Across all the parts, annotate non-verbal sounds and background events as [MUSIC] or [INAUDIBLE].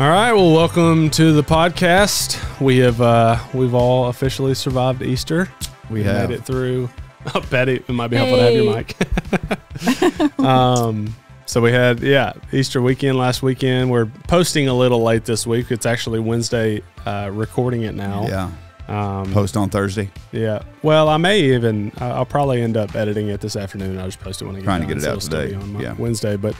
All right. Well, welcome to the podcast. We have uh, we've all officially survived Easter. We have. made it through. [LAUGHS] Oh, Betty, it might be helpful to have your mic. [LAUGHS] [LAUGHS] um, so we had yeah Easter weekend last weekend. We're posting a little late this week. It's actually Wednesday. Uh, recording it now. Yeah. Um, Post on Thursday. yeah. Well, I may even. I- I'll probably end up editing it this afternoon. I'll just post it when I get Trying to get it out today. on Yeah. Wednesday, but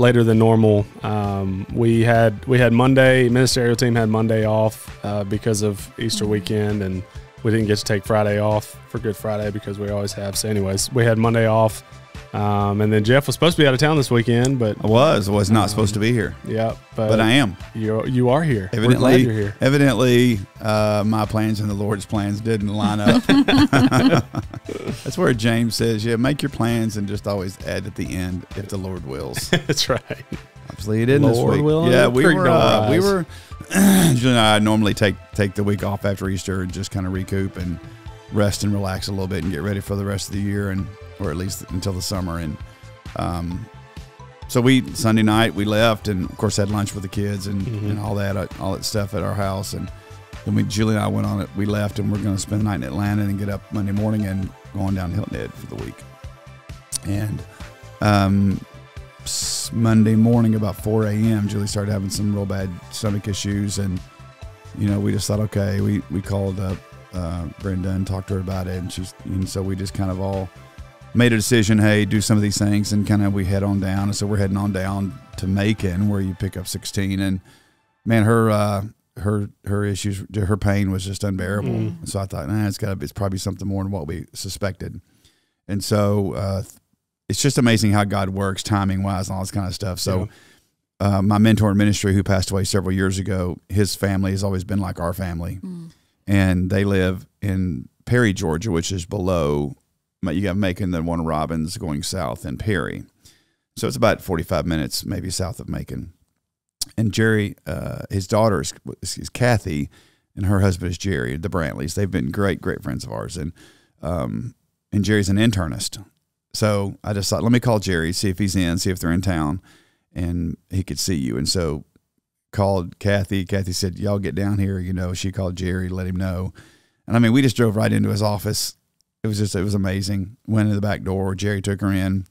later than normal. Um, we had we had Monday. Ministerial team had Monday off uh, because of Easter weekend, and we didn't get to take Friday off for Good Friday because we always have. So, anyways, we had Monday off, um, and then Jeff was supposed to be out of town this weekend, but I was. Was not Um, supposed to be here, yeah, but, but I am. You you are here. Evidently, you're here. evidently, uh, my plans and the Lord's plans didn't line up. [LAUGHS] That's where James says, "Yeah, make your plans and just always add at the end if the Lord wills." [LAUGHS] That's right. Obviously, he didn't this Lord week. yeah, we were. Uh, we were. [CLEARS THROAT] Julie and I normally take take the week off after Easter and just kind of recoup and rest and relax a little bit and get ready for the rest of the year and or at least until the summer and um. So we Sunday night we left and of course had lunch with the kids and, Mhm. and all that uh, all that stuff at our house and then we Julie and I went on it. We left and we're going to spend the night in Atlanta and get up Monday morning and go on down Hilton Head for the week. And um, Monday morning about 4 a.m., Julie started having some real bad stomach issues, and you know we just thought, okay, we we called up uh, Brenda and talked to her about it, and she's and so we just kind of all made a decision, hey, do some of these things, and kind of we head on down, and so we're heading on down to Macon where you pick up 16, and man, her. Uh, her her issues, her pain was just unbearable. Mm. So I thought, nah, it's got to be, it's probably something more than what we suspected. And so uh, it's just amazing how God works timing wise and all this kind of stuff. So uh, my mentor in ministry who passed away several years ago, his family has always been like our family. And they live in Perry, Georgia, which is below, you got Macon, then Warner Robins going south in Perry. So it's about 45 minutes maybe south of Macon. And Jerry, uh, his daughter is, is Kathy, and her husband is Jerry, the Brantleys. They've been great, great friends of ours. And um, and Jerry's an internist. So I just thought, let me call Jerry, see if he's in, see if they're in town, and he could see you. And so called Kathy. Kathy said, "Y'all get down here." You know, she called Jerry, let him know. And I mean, we just drove right into his office. It was just, it was amazing. Went in the back door. Jerry took her in,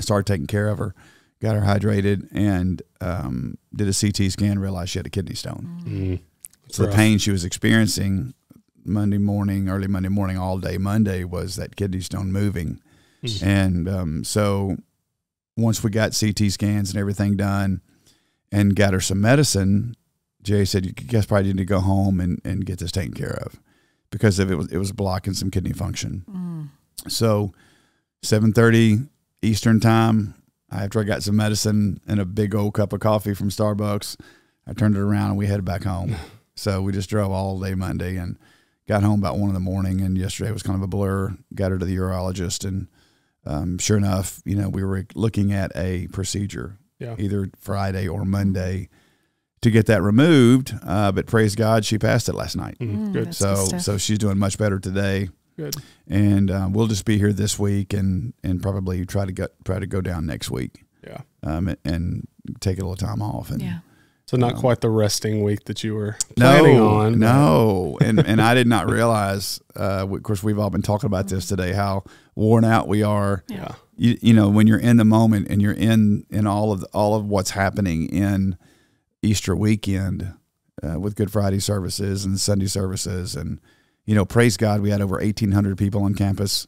started taking care of her, got her hydrated, and um, did a CT scan. Realized she had a kidney stone. Mm. So the pain she was experiencing Monday morning, early Monday morning, all day Monday was that kidney stone moving. Mhm. And um, so once we got CT scans and everything done and got her some medicine, Jerry said, you guys probably need to go home and, and get this taken care of because of it was, it was blocking some kidney function. So 7.30 Eastern time, after I got some medicine and a big old cup of coffee from Starbucks, I turned it around and we headed back home. [LAUGHS] So we just drove all day Monday and got home about one in the morning. And yesterday was kind of a blur. Got her to the urologist, and um, sure enough, you know, we were looking at a procedure Yeah. either Friday or Monday to get that removed. Uh, but praise God, she passed it last night. Mm, Mm, good. So good so she's doing much better today. Good. And uh, we'll just be here this week and and probably try to get try to go down next week Yeah. um, and take a little time off. And yeah. So not Um, quite the resting week that you were planning no, on. No, and and I did not realize. Uh, of course, we've all been talking about this today. How worn out we are. Yeah. You, you know, when you're in the moment and you're in in all of all of what's happening in Easter weekend uh, with Good Friday services and Sunday services, and you know, praise God, we had over 1,800 people on campus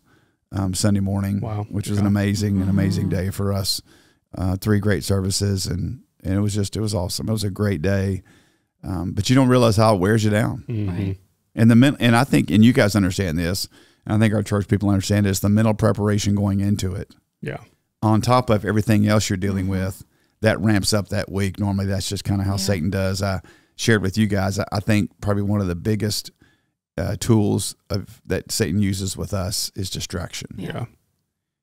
um, Sunday morning. Wow. which was an amazing, an amazing Mhm. day for us. Uh, three great services, and and it was just it was awesome. It was a great day, um, but you don't realize how it wears you down. Mhm. Right. And the men, and I think, and you guys understand this, and I think our church people understand this. The mental preparation going into it, Yeah. on top of everything else you're dealing Mhm. with, that ramps up that week. Normally, that's just kind of how Yeah. Satan does. I shared with you guys. I, I think probably one of the biggest uh, tools of that Satan uses with us is distraction Yeah. Yeah.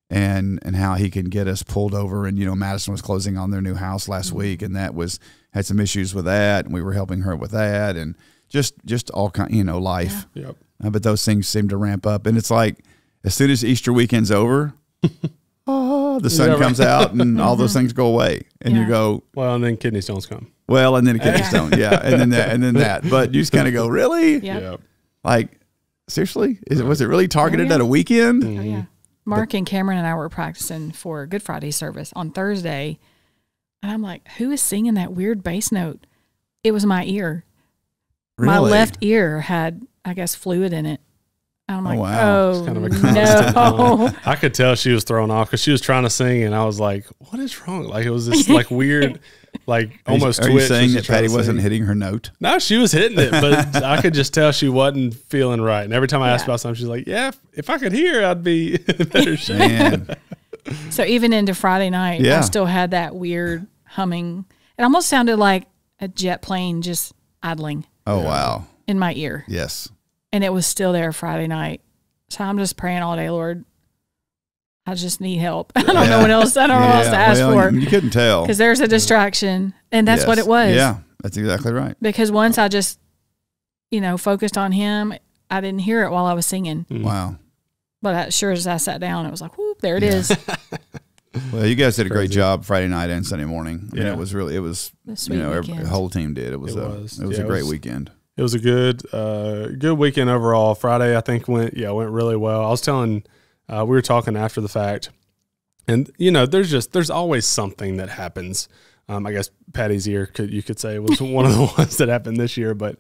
and and how he can get us pulled over and you know Madison was closing on their new house last Mhm. week and that was had some issues with that and we were helping her with that and just just all kind you know life Yep. uh, but those things seem to ramp up and it's like as soon as Easter weekend's over oh [LAUGHS] the sun Yeah, right. comes out and all those things go away and you go Well, and then kidney stones come. Well, and then a kidney [LAUGHS] stone, yeah, and then that, and then that. But you just kind of go, really? Yeah. Like, seriously? Is it was it really targeted Oh, yeah. at a weekend? Oh yeah. Mm-hmm. Mark and Cameron and I were practicing for Good Friday service on Thursday, and I'm like, "Who is singing that weird bass note?" It was my ear. Really? My left ear had, I guess, fluid in it. And I'm oh, like, wow. "Oh, It's kind of a no!" [LAUGHS] I could tell she was thrown off because she was trying to sing, and I was like, "What is wrong?" Like it was this [LAUGHS] like weird, like Are you- almost. Are you saying that Patty wasn't sing. hitting her note? No, she was hitting it, but [LAUGHS] I could just tell she wasn't feeling right. And every time I asked about something, she's like, "Yeah, if, if I could hear, I'd be better shape." Man, So even into Friday night, Yeah. I still had that weird humming. It almost sounded like a jet plane just idling oh wow, in my ear. yes. And it was still there Friday night. So I'm just praying all day, Lord. I just need help. [LAUGHS] I don't know what else. I don't know what else to ask well, for You, you couldn't tell because there's a distraction, and that's what it was. Yeah, that's exactly right. Because once I just, you know, focused on Him, I didn't hear it while I was singing. Mm. Wow. But as sure as I sat down, it was like, whoop, there it Yeah. is. [LAUGHS] Well, you guys did a great Crazy. job Friday night and Sunday morning. I mean, it was really, it was, The you know, every, the whole team did. It was, It a, was. it was Yeah, a it great was- weekend. It was a good, uh, good weekend overall. Friday, I think went yeah went really well. I was telling, uh, we were talking after the fact, and you know, there's just there's always something that happens. Um, I guess Patty's ear could you could say was [LAUGHS] one of the ones that happened this year, but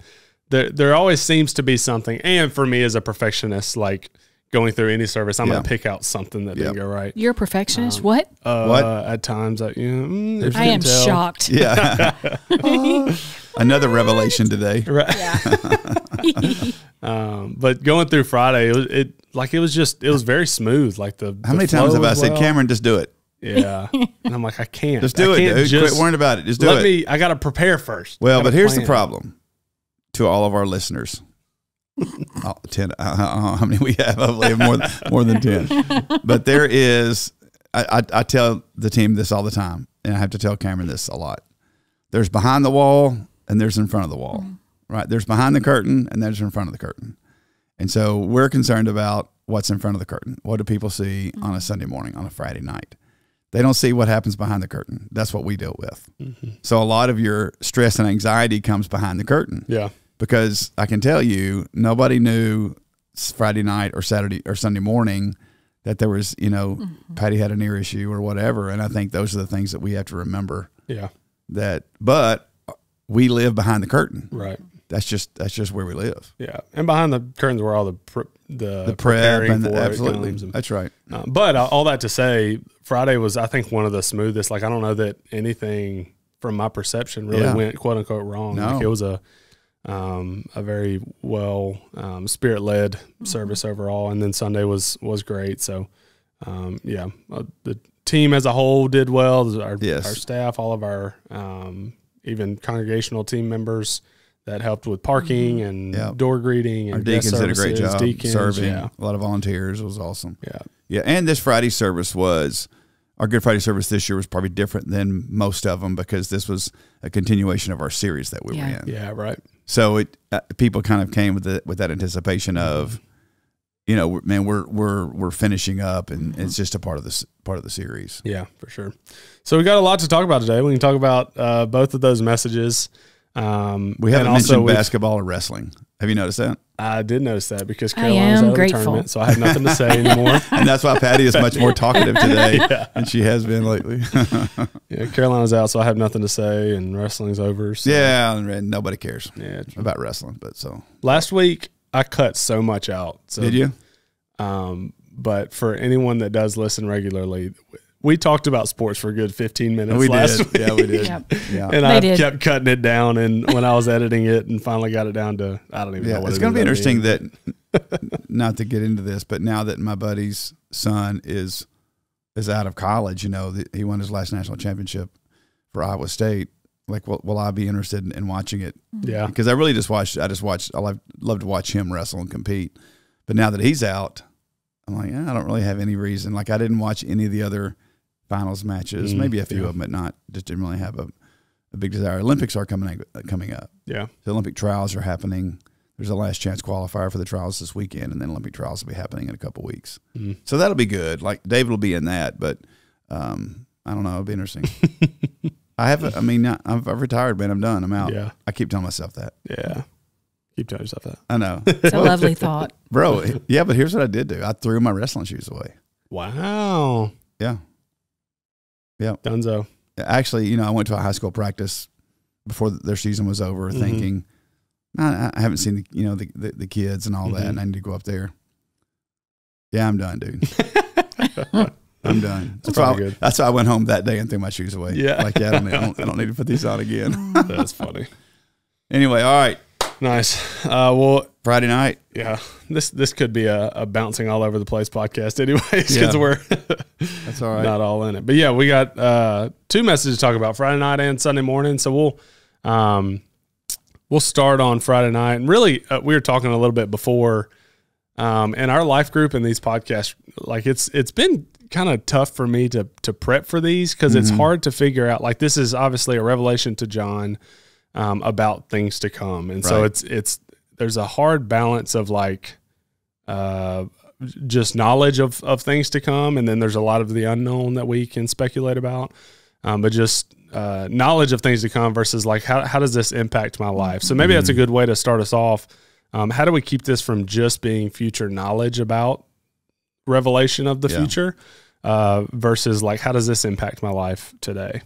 there there always seems to be something. And for me as a perfectionist, like going through any service, I'm Yeah. gonna pick out something that Yep. didn't go right. You're a perfectionist. Um, what? Uh, What? At times, I, you know, mm, if you I am tell. shocked. Yeah. [LAUGHS] [LAUGHS] Another revelation today. Right. Yeah. [LAUGHS] Um, but going through Friday, it, was, it like it was just it was very smooth. Like the How the many times have I was said. Cameron, just do it? Yeah, and I'm like, I can't. Just do I it, can't dude. Just Quit worrying about it. Just do let it. me. I got to prepare first. Well, but gotta here's the problem to all of our listeners. Oh, 10, I don't know how many we have? I believe more, more than 10. But there is, I, I, I tell the team this all the time, and I have to tell Cameron this a lot. There's behind the wall and there's in front of the wall, mm-hmm. right? There's behind the curtain and there's in front of the curtain. And so we're concerned about what's in front of the curtain. What do people see on a mm-hmm. Sunday morning, on a Friday night? They don't see what happens behind the curtain. That's what we deal with. Mm-hmm. So a lot of your stress and anxiety comes behind the curtain Yeah, because I can tell you nobody knew Friday night or Saturday or Sunday morning that there was, you know, Patty had an ear issue or whatever. And I think those are the things that we have to remember yeah, that, but we live behind the curtain. right. That's just, that's just where we live. Yeah, and behind the curtains were all the pre- the, The prep and the, absolutely. and- That's right. Uh, but uh, all that to say, Friday was I think one of the smoothest. Like I don't know that anything from my perception really Yeah. went quote unquote wrong. No. Like it was a um, a very well um, spirit led service overall, and then Sunday was was great. So um, yeah, uh, the team as a whole did well. Our Yes. our staff, all of our um, even congregational team members. That helped with parking and Yeah. door greeting and Our deacons guest did a great job deacons, serving. Yeah, A lot of volunteers. It was awesome. yeah, Yeah, and this Friday service was our Good Friday service this year was probably different than most of them because this was a continuation of our series that we Yeah. were in. yeah, right. So it uh, people kind of came with the, with that anticipation of, you know, man, we're we're we're finishing up, and it's just a part of this part of the series. Yeah, for sure. So we got a lot to talk about today. We can talk about uh, both of those messages. Um, We haven't mentioned basketball or wrestling. Have you noticed that? I did notice that because I was am out of the tournament, so I have nothing to say [LAUGHS] anymore. And that's why Patty is much more talkative today [LAUGHS] than she has been lately. [LAUGHS] yeah, Carolina's out, so I have nothing to say, and wrestling's over. So, yeah, and nobody cares yeah. about wrestling, but so Last week I cut so much out. So, did you? Um, but for anyone that does listen regularly, we talked about sports for a good fifteen minutes. We last did. Week. Yeah, we did. Yep. Yeah. And They I did. kept cutting it down, and when I was editing it, and finally got it down to I don't even know Yeah, what it's it going to be interesting that not to get into this, but now that my buddy's son is is out of college, you know, the, he won his last national championship for Iowa State. Like, will, will I be interested in, in watching it? yeah, Because I really just watched. I just watched. I love, love to watch him wrestle and compete. But now that he's out, I'm like, eh, I don't really have any reason. Like, I didn't watch any of the other finals matches. Mm, maybe a few yeah. of them, but not. Just didn't really have a, a big desire. Olympics are coming coming up. yeah, The Olympic trials are happening. There's a last chance qualifier for the trials this weekend, and then Olympic trials will be happening in a couple weeks. Mhm. So that'll be good. Like David will be in that, but um, I don't know. It'll be interesting. [LAUGHS] I have. I mean, I- I've, I've retired, man. I'm done. I'm out. Yeah. I keep telling myself that. Yeah. Keep telling yourself that. I know, [LAUGHS] It's a lovely thought. bro. Yeah, but here's what I did do. I threw my wrestling shoes away. Wow. Yeah. Dunzo. Actually, you know, I went to a high school practice before their season was over, Mhm. thinking, I, I haven't seen the, you know the, the, the kids and all that, Mhm. and I need to go up there. Yeah, I'm done, dude. [LAUGHS] I'm done. That's why, probably I, good. that's why I went home that day and threw my shoes away. Yeah. like yeah, I don't, I don't, I don't need to put these on again. [LAUGHS] That's funny. [LAUGHS] anyway, all right, Nice. Uh, well, Friday night. yeah, this this could be a, a bouncing all over the place podcast, [LAUGHS] anyways, because Yeah. we're That's all right. not all in it. But yeah, we got uh, two messages to talk about Friday night and Sunday morning. So we'll um, we'll start on Friday night. And really, uh, we were talking a little bit before um, in our life group and these podcasts. Like it's it's been kind of tough for me to to prep for these because it's hard to figure out. Like this is obviously a revelation to John um, about things to come, and so it's it's there's a hard balance of like uh, just knowledge of, of things to come, and then there's a lot of the unknown that we can speculate about. Um, but just uh, knowledge of things to come versus like how how does this impact my life? So maybe that's a good way to start us off. Um, how do we keep this from just being future knowledge about revelation of the Yeah. future uh, versus like how does this impact my life today?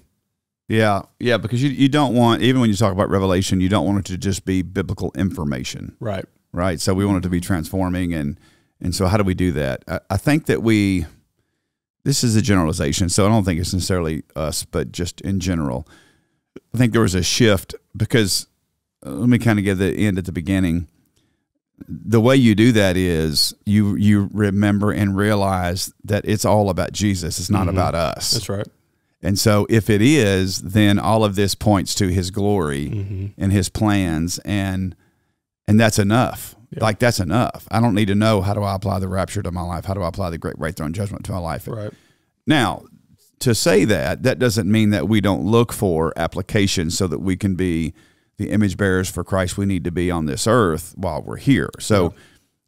Yeah, yeah, because you you don't want even when you talk about revelation, you don't want it to just be biblical information. Right. right? So we want it to be transforming, and and so how do we do that? I, I think that we, this is a generalization, so I don't think it's necessarily us, but just in general, I think there was a shift because uh, let me kind of give the end at the beginning. The way you do that is you you remember and realize that it's all about Jesus. It's not Mhm. about us. That's right. And so if it is, then all of this points to his glory Mm-hmm. and his plans and and that's enough. Yeah. Like that's enough. I don't need to know how do I apply the rapture to my life? How do I apply the great white throne judgment to my life? Right. Now, to say that, that doesn't mean that we don't look for applications so that we can be the image bearers for Christ we need to be on this earth while we're here. So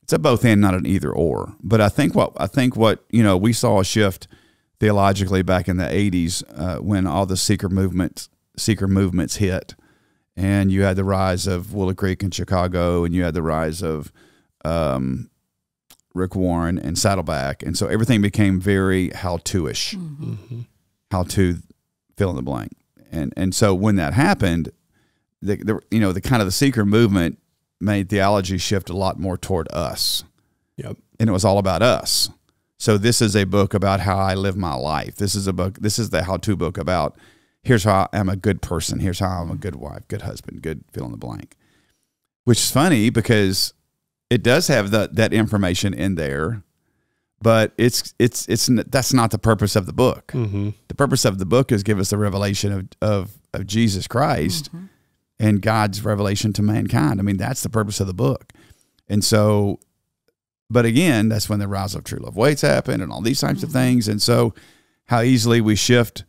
it's a both and not an either or. But I think what I think what, you know, we saw a shift theologically back in the 80s uh, when all the seeker movement seeker movements hit and you had the rise of Willow Creek in Chicago and you had the rise of um, Rick Warren and Saddleback and so everything became very how to-ish Mm-hmm. how to fill in the blank and and so when that happened the, the you know the kind of the seeker movement made theology shift a lot more toward us Yep. and it was all about us. So this is a book about how I live my life. This is a book. This is the how-to book about here's how I'm a good person. Here's how I'm a good wife, good husband, good fill in the blank. Which is funny because it does have that that information in there, but it's it's it's that's not the purpose of the book. Mm-hmm. The purpose of the book is give us the revelation of of of Jesus Christ and God's revelation to mankind. I mean, that's the purpose of the book. And so, but again, that's when the rise of true love waits happen and all these types of things. And so, how easily we shift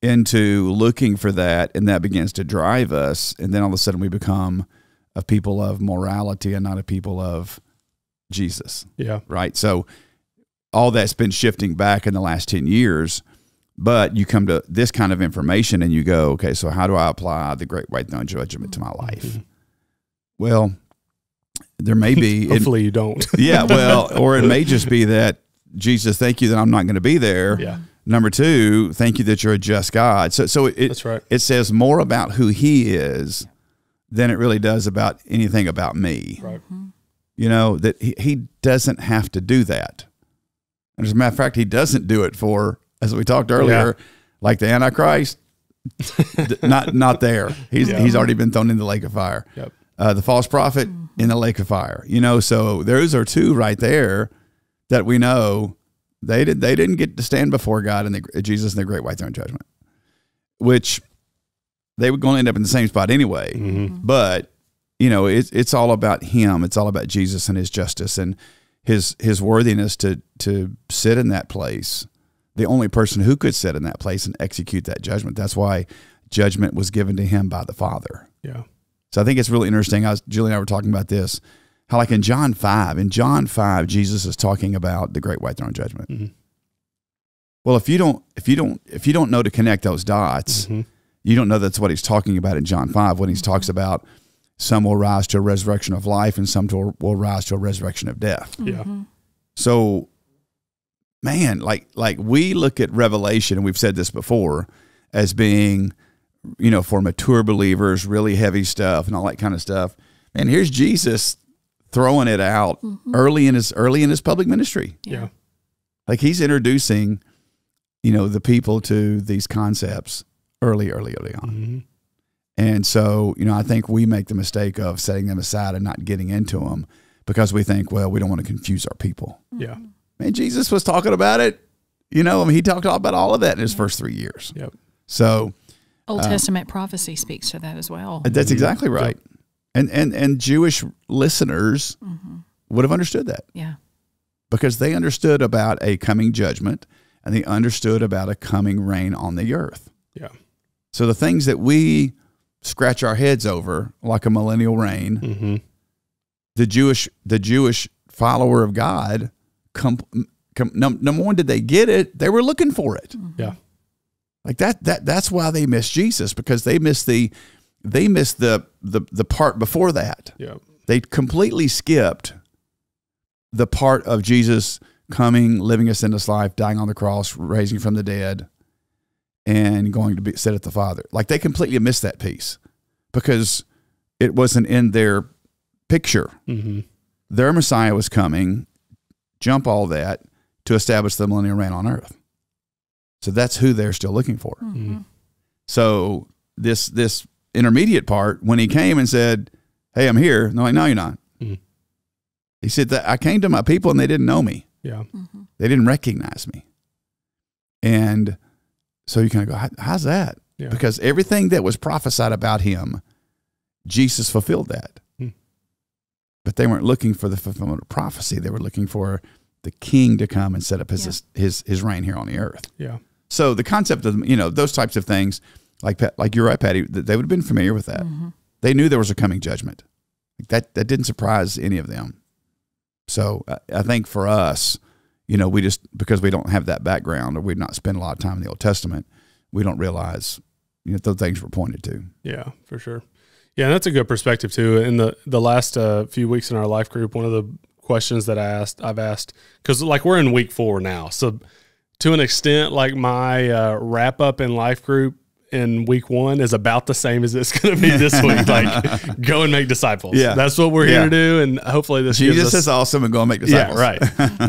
into looking for that, and that begins to drive us. And then all of a sudden, we become a people of morality and not a people of Jesus Yeah. right? So all that's been shifting back in the last 10 years, but you come to this kind of information and you go, okay, so how do I apply the great white throne judgment to my life? Mm-hmm. Well, there may be, [LAUGHS] it- Hopefully you don't. [LAUGHS] yeah, well, or it may just be [LAUGHS] that Jesus, thank you that I'm not going to be there. yeah. Number two, thank you that you're a just God. So, so it, That's right. it says more about who he is than it really does about anything about me. Right. You know, that he, he doesn't have to do that. And as a matter of fact, he doesn't do it for, as we talked earlier, like the Antichrist, not not there. He's Yeah. he's already been thrown in the lake of fire. Yep. Uh, the false prophet in the lake of fire. You know, so those are two right there that we know they did they didn't get to stand before God and the, Jesus in the great white throne judgment, which they were going to end up in the same spot anyway. Mm-hmm. But you know, it's it's all about Him. It's all about Jesus and His justice and His His worthiness to to sit in that place. The only person who could sit in that place and execute that judgment. That's why judgment was given to Him by the Father. Yeah. So I think it's really interesting. I was Julie and I were talking about this. How like in John five, in John five, Jesus is talking about the great white throne judgment. Mhm. Well, if you don't if you don't if you don't know to connect those dots, Mhm. you don't know that's what he's talking about in John 5 when he talks about some will rise to a resurrection of life and some to, will rise to a resurrection of death. Yeah. So, man, like like we look at Revelation, and we've said this before, as being, you know, for mature believers, really heavy stuff and all that kind of stuff. And here's Jesus throwing it out early in his early in his public ministry. Yeah. Like he's introducing, you know, the people to these concepts early, early, early on. hmm And so, you know, I think we make the mistake of setting them aside and not getting into them because we think, well, we don't want to confuse our people. Yeah. Man, Jesus was talking about it. You know, I mean, he talked about all of that in his first three years. Yep. So Old uh, Testament prophecy speaks to that as well. Uh, that's exactly right. And and and Jewish listeners mm-hmm. would have understood that Yeah. because they understood about a coming judgment and they understood about a coming reign on the earth. Yeah. So the things that we scratch our heads over, like a millennial reign, hmm the Jewish the Jewish follower of God, com, com, num, number one, did they get it? They were looking for it. Mm-hmm. Yeah. Like that that that's why they missed Jesus because they missed the they missed the the the part before that. Yeah. They completely skipped the part of Jesus coming, living a sinless life, dying on the cross, raising from the dead, and going to be sit at the Father. Like they completely missed that piece because it wasn't in their picture. hmm Their Messiah was coming, jump all that to establish the millennial reign on earth. So that's who they're still looking for. Mm-hmm. So this this intermediate part, when he came and said, "Hey, I'm here," no, like, no, you're not. Mhm. He said that I came to my people and they didn't know me. Yeah. They didn't recognize me. And so you kind of go, "How's that?" Yeah. Because everything that was prophesied about him, Jesus fulfilled that. Hmm. But they weren't looking for the fulfillment of prophecy. They were looking for the king to come and set up his his his reign here on the earth. Yeah. So the concept of you know those types of things, like like you're right, Patty, th- they would have been familiar with that. They knew there was a coming judgment. That that didn't surprise any of them. So I, I think for us, you know, we just because we don't have that background or we've not spent a lot of time in the Old Testament, we don't realize you know those things were pointed to. Yeah, for sure. Yeah, and that's a good perspective too. In the the last uh, few weeks in our life group, one of the questions that I asked, I've asked, because like we're in week four now, so to an extent, like my uh, wrap up in life group in week one is about the same as it's [LAUGHS] going to be this week. [LAUGHS] Like, go and make disciples. Yeah. that's what we're here Yeah. to do, and hopefully this Jesus us is awesome and go and make disciples. yeah,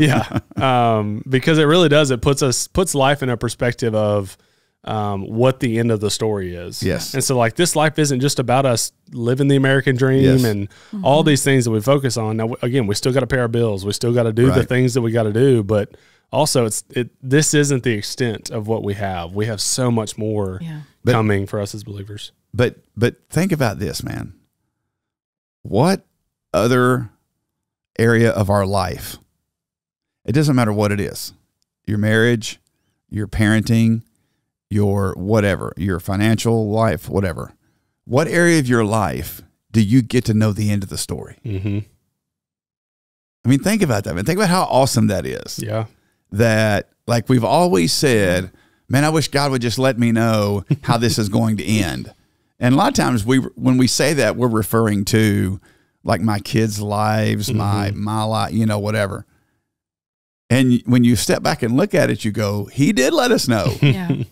right. [LAUGHS] yeah. Um, because it really does. It puts us puts life in a perspective of um, what the end of the story is. Yes. And so like this life isn't just about us living the American dream Yes. and all these things that we focus on. Now again, we still got to pay our bills. We still got to do the things that we got to do, but also it's it this isn't the extent of what we have. We have so much more Yeah. But- coming for us as believers. But but think about this, man. What other area of our life? It doesn't matter what it is. Your marriage, your parenting, your whatever, your financial life, whatever. What area of your life do you get to know the end of the story? Mm-hmm. I mean, think about that, man. Think about how awesome that is. Yeah. That like we've always said, man, I wish God would just let me know how this is going to end. And a lot of times we when we say that we're referring to like my kids' lives, my mm-hmm. my life, you know, whatever. And when you step back and look at it, you go, He did let us know. [LAUGHS] Yeah.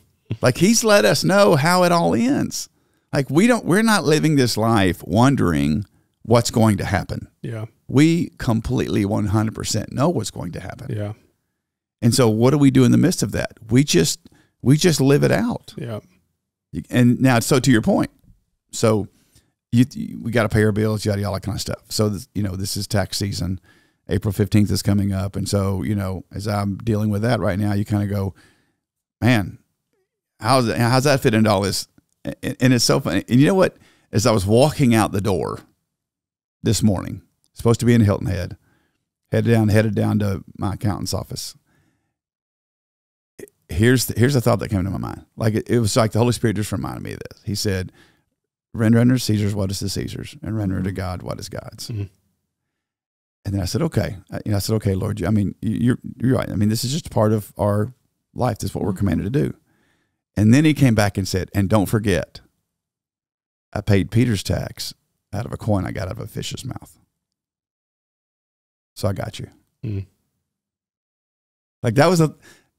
like He's let us know how it all ends. Like we don't we're not living this life wondering what's going to happen. Yeah. We completely 100% know what's going to happen. Yeah. And so what do we do in the midst of that? We just we just live it out. Yeah. And now so to your point. So you, you- we got to pay our bills, yada yada all that kind of stuff. So this, you know, this is tax season. April 15th is coming up and so, you know, as I'm dealing with that right now, you kind of go, man, how's that, how's that fit into all this? And, and it's so funny. And you know what? As I was walking out the door this morning, supposed to be in Hilton Head, headed down headed down to my accountant's office here's the, here's the thought that came to my mind. Like it, it was like the Holy Spirit just reminded me of this. He said, "Render unto Caesar's what is the Caesar's, and render unto God what is God's." Mhm. And then I said, "Okay." I, you know, I said, "Okay, Lord. you- I mean, you- you're you're right. I mean, this is just part of our life. This is what we're Mhm. commanded to do." And then he came back and said, and don't forget, I paid Peter's tax out of a coin I got out of a fish's mouth. So I got you. Mm. Like that was a,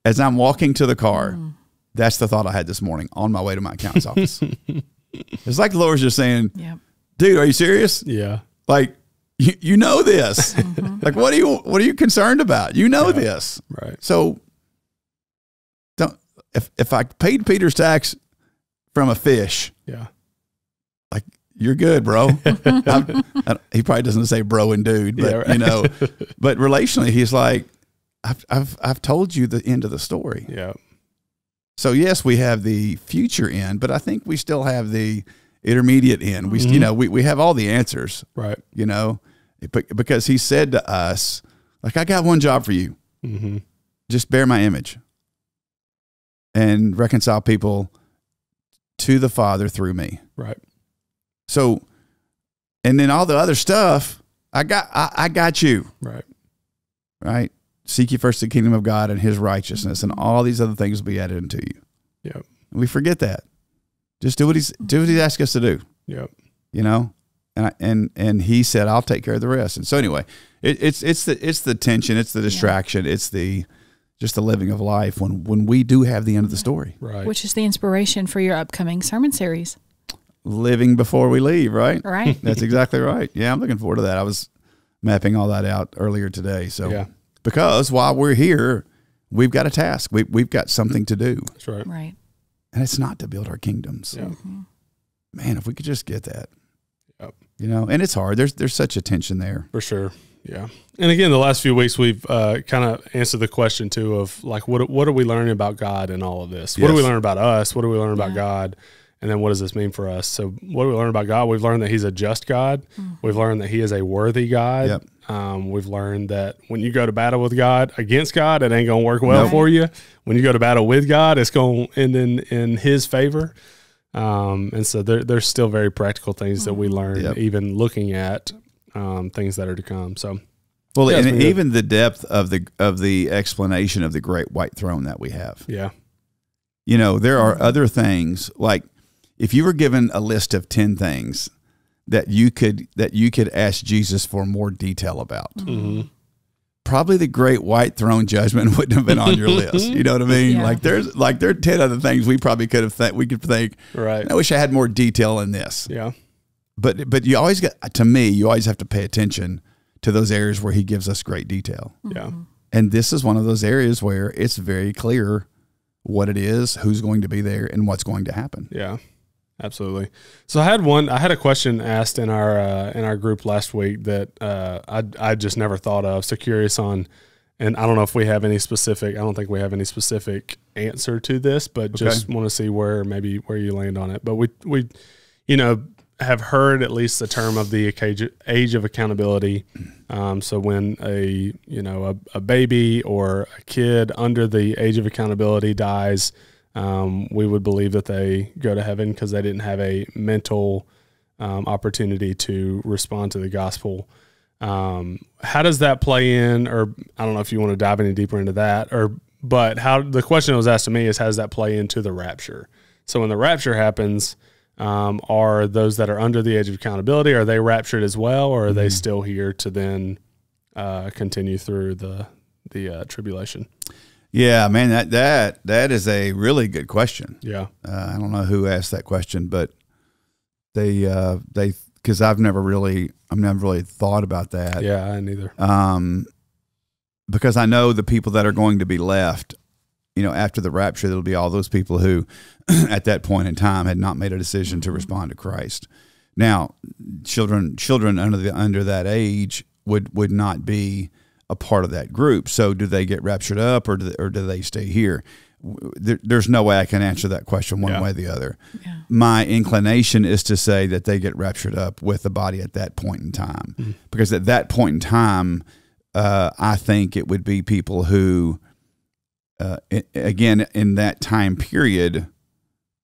as I'm walking to the car, Mm. that's the thought I had this morning on my way to my accountant's office. [LAUGHS] It's like the Lord's just saying, Yep. dude, are you serious? Yeah. Like, you, you know this. [LAUGHS] Mhm. like, what are you, what are you concerned about? You know Yeah. this. Right. So don't, if, if I paid Peter's tax from a fish, Yeah. like you're good, bro. [LAUGHS] I- he probably doesn't say bro and dude, but Yeah, right. you know, but relationally, he's like, I've, I've, I've told you the end of the story. Yeah. So yes, we have the future end, but I think we still have the intermediate end. We, you Mhm. know, we, we have all the answers, Right. you know, Be- because he said to us, like, I got one job for you. Mm-hmm. Just bear my image and reconcile people to the Father through me. Right. So, and then all the other stuff, I got, I, I got you, Right. right? Seek ye first the kingdom of God and his righteousness, and all these other things will be added unto you. Yep. We forget that. Just do what he's do what he asks us to do. Yep. You know, and I, and and he said, "I'll take care of the rest." And so anyway, it, it's it's the it's the tension, it's the distraction, it's the just the living of life when when we do have the end of the story, Right. Which is the inspiration for your upcoming sermon series, living before we leave. Right. right? That's exactly right. Yeah, I'm looking forward to that. I was mapping all that out earlier today. So yeah. Because while we're here, we've got a task. We we've got something to do, That's right. right. and it's not to build our kingdoms. Yeah. Mhm. Man, if we could just get that. Yep. You know, and it's hard. There's there's such a tension there. For sure. Yeah. And again, the last few weeks we've uh, kind of answered the question too of like what what are we learning about God in all of this? What do we learn about us? What do we learn about Yeah. God? And then what does this mean for us? So what do we learn about God? We've learned that He's a just God. We've learned that He is a worthy God. Yep. Um, we've learned that when you go to battle with God against God, it ain't gonna work well Nope. for you. When you go to battle with God, it's gonna end in in His favor. Um, and so there, there's still very practical things that we learn, Yep. even looking at um, things that are to come. So Well, Yeah, and been good. even the depth of the of the explanation of the great white throne that we have. yeah, You know, there are other things like if you were given a list of 10 things that you could that you could ask Jesus for more detail about. hmm Probably the great white throne judgment [LAUGHS] wouldn't have been on your list. You know what I mean? Yeah. Like there's like there are 10 other things we probably could have th- we could think, right, I wish I had more detail in this. yeah, But but you always got to me, you always have to pay attention to those areas where he gives us great detail. yeah, And this is one of those areas where it's very clear what it is, who's going to be there, and what's going to happen. yeah, absolutely. So I had one, I had a question asked in our uh, in our group last week that uh, I I just never thought of. So curious on, and I don't know if we have any specific. I don't think we have any specific answer to this, but just want to see where maybe where you land on it. But we we, you know. Have heard at least the term of the age, age of accountability. Um, so when a you know a, a baby or a kid under the age of accountability dies, um, we would believe that they go to heaven because they didn't have a mental um, opportunity to respond to the gospel. Um, how does that play in? Or I don't know if you want to dive any deeper into that, or but how the question that was asked to me is how does that play into the rapture? So when the rapture happens, um, are those that are under the age of accountability are they raptured as well, or are they still here to then uh, continue through the the uh, tribulation? Yeah, man, that that that is a really good question. Yeah, Uh, I don't know who asked that question, but they uh, they because I've never really I've never really thought about that. yeah, I neither. Um, because I know the people that are going to be left, you know, after the rapture, there'll be all those people who, [CLEARS THROAT] at that point in time, had not made a decision to respond to Christ. Now, children children under the under that age would would not be a part of that group. So, do they get raptured up, or do they, or do they stay here? There, there's no way I can answer that question one Yeah. way or the other. Yeah. My inclination is to say that they get raptured up with the body at that point in time, because at that point in time, uh, I think it would be people who, uh, i- again, in that time period,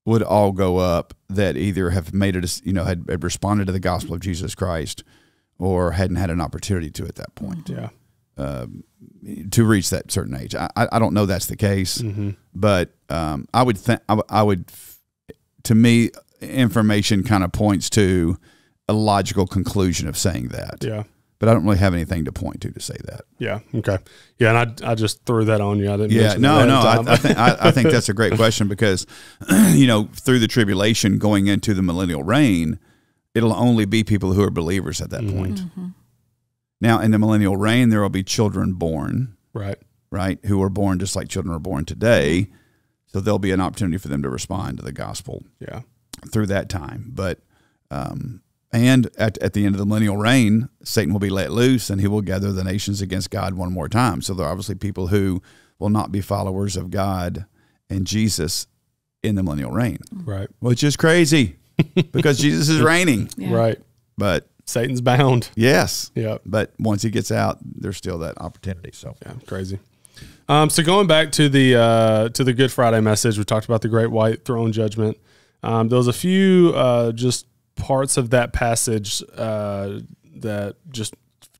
would all go up that either have made it, you know, had, had responded to the gospel of Jesus Christ, or hadn't had an opportunity to at that point. Yeah, uh, to reach that certain age. I, I I don't know that's the case, Mm-hmm. but um, I would think I, would- I would, to me, information kind of points to a logical conclusion of saying that. Yeah. But I don't really have anything to point to to say that. Yeah. Okay. Yeah. And I, I just threw that on you. I didn't. Yeah, no, no. I, I think I, I think that's a great question because, [CLEARS THROAT] you know, through the tribulation going into the millennial reign, it'll only be people who are believers at that Mhm. point. Now, in the millennial reign, there will be children born, right. right, who are born just like children are born today. So there'll be an opportunity for them to respond to the gospel Yeah. through that time. But um, and at, at the end of the millennial reign, Satan will be let loose and he will gather the nations against God one more time. So there are obviously people who will not be followers of God and Jesus in the millennial reign, Right. which is crazy because Jesus is [LAUGHS] reigning. Yeah. Right. But Satan's bound. yes, Yeah. but once he gets out, there's still that opportunity. So Yeah, crazy. Um, so going back to the uh, to the Good Friday message, we talked about the Great White Throne Judgment. Um, there was a few uh, just parts of that passage uh, that just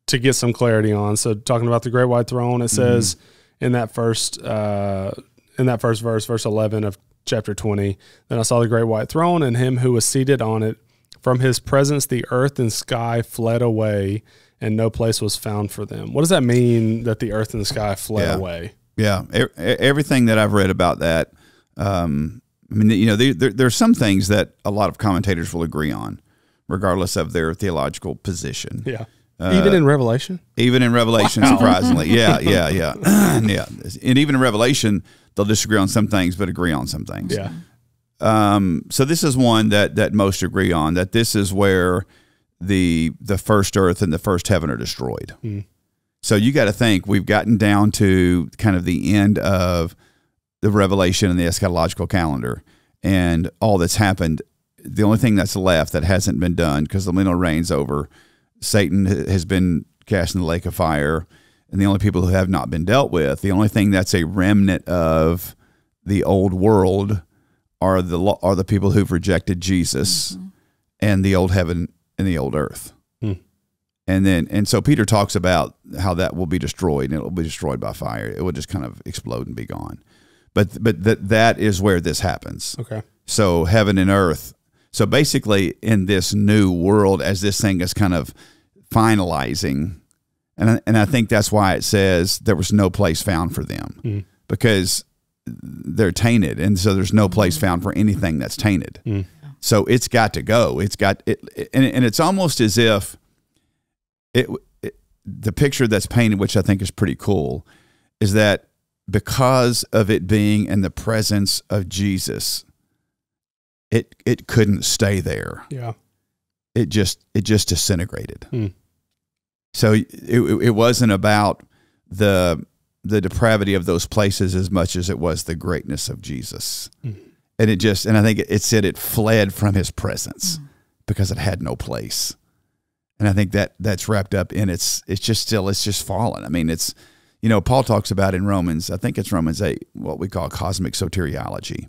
to get some clarity on. So talking about the Great White Throne, it says in that first uh, in that first verse, verse eleven of chapter twenty. Then I saw the Great White Throne and him who was seated on it. From his presence, the earth and sky fled away, and no place was found for them. What does that mean that the earth and the sky fled Yeah. away? Yeah, everything that I've read about that, um, I mean, you know, there, there, there are some things that a lot of commentators will agree on, regardless of their theological position. Yeah. Uh, Even in Revelation? Even in Revelation, surprisingly, [LAUGHS] yeah, yeah, yeah, [CLEARS THROAT] yeah. And even in Revelation, they'll disagree on some things, but agree on some things. Yeah. Um, so this is one that that most agree on. That this is where the the first earth and the first heaven are destroyed. Hmm. So you got to think we've gotten down to kind of the end of the revelation and the eschatological calendar, and all that's happened. The only thing that's left that hasn't been done because the millennial reign's over. Satan has been cast in the lake of fire, and the only people who have not been dealt with, the only thing that's a remnant of the old world are the lo- are the people who've rejected Jesus and the old heaven and the old earth. Hmm. And then and so Peter talks about how that will be destroyed and it will be destroyed by fire. It will just kind of explode and be gone. But but that that is where this happens. Okay. So heaven and earth. So basically, in this new world, as this thing is kind of finalizing, and I, and I think that's why it says there was no place found for them Mhm. because they're tainted, and so there's no place found for anything that's tainted. Mm. So it's got to go. It's got it, and, and it's almost as if it, it the picture that's painted, which I think is pretty cool, is that because of it being in the presence of Jesus, it it couldn't stay there. Yeah. It just it just disintegrated. Hmm. So it, it it wasn't about the the depravity of those places as much as it was the greatness of Jesus. Hmm. And it just and I think it, it said it fled from his presence because it had no place. And I think that that's wrapped up in its it's just still it's just fallen. I mean it's you know Paul talks about in Romans I think it's Romans 8 what we call cosmic soteriology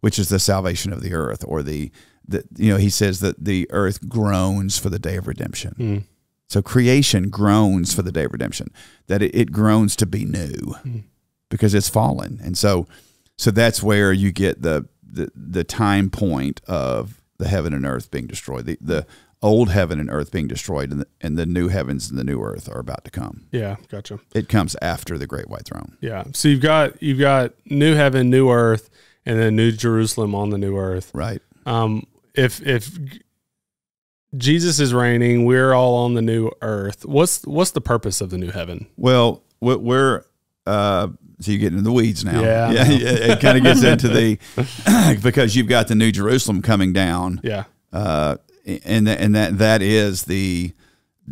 which is the salvation of the earth or the the you know he says that the earth groans for the day of redemption. Mm. So creation groans for the day of redemption, that it, it groans to be new because it's fallen. And so so that's where you get the the, the time point of the heaven and earth being destroyed. The the old heaven and earth being destroyed and the, and the new heavens and the new earth are about to come. Yeah. Gotcha. It comes after the great white throne. Yeah. So you've got you've got new heaven, new earth, and then new Jerusalem on the new earth. Right. Um, if if Jesus is reigning, we're all on the new earth. What's what's the purpose of the new heaven? Well, we- we're uh, so you get into the weeds now. Yeah, yeah. It kind of gets into the [COUGHS] because you've got the New Jerusalem coming down, Yeah. uh, and that, and that that is the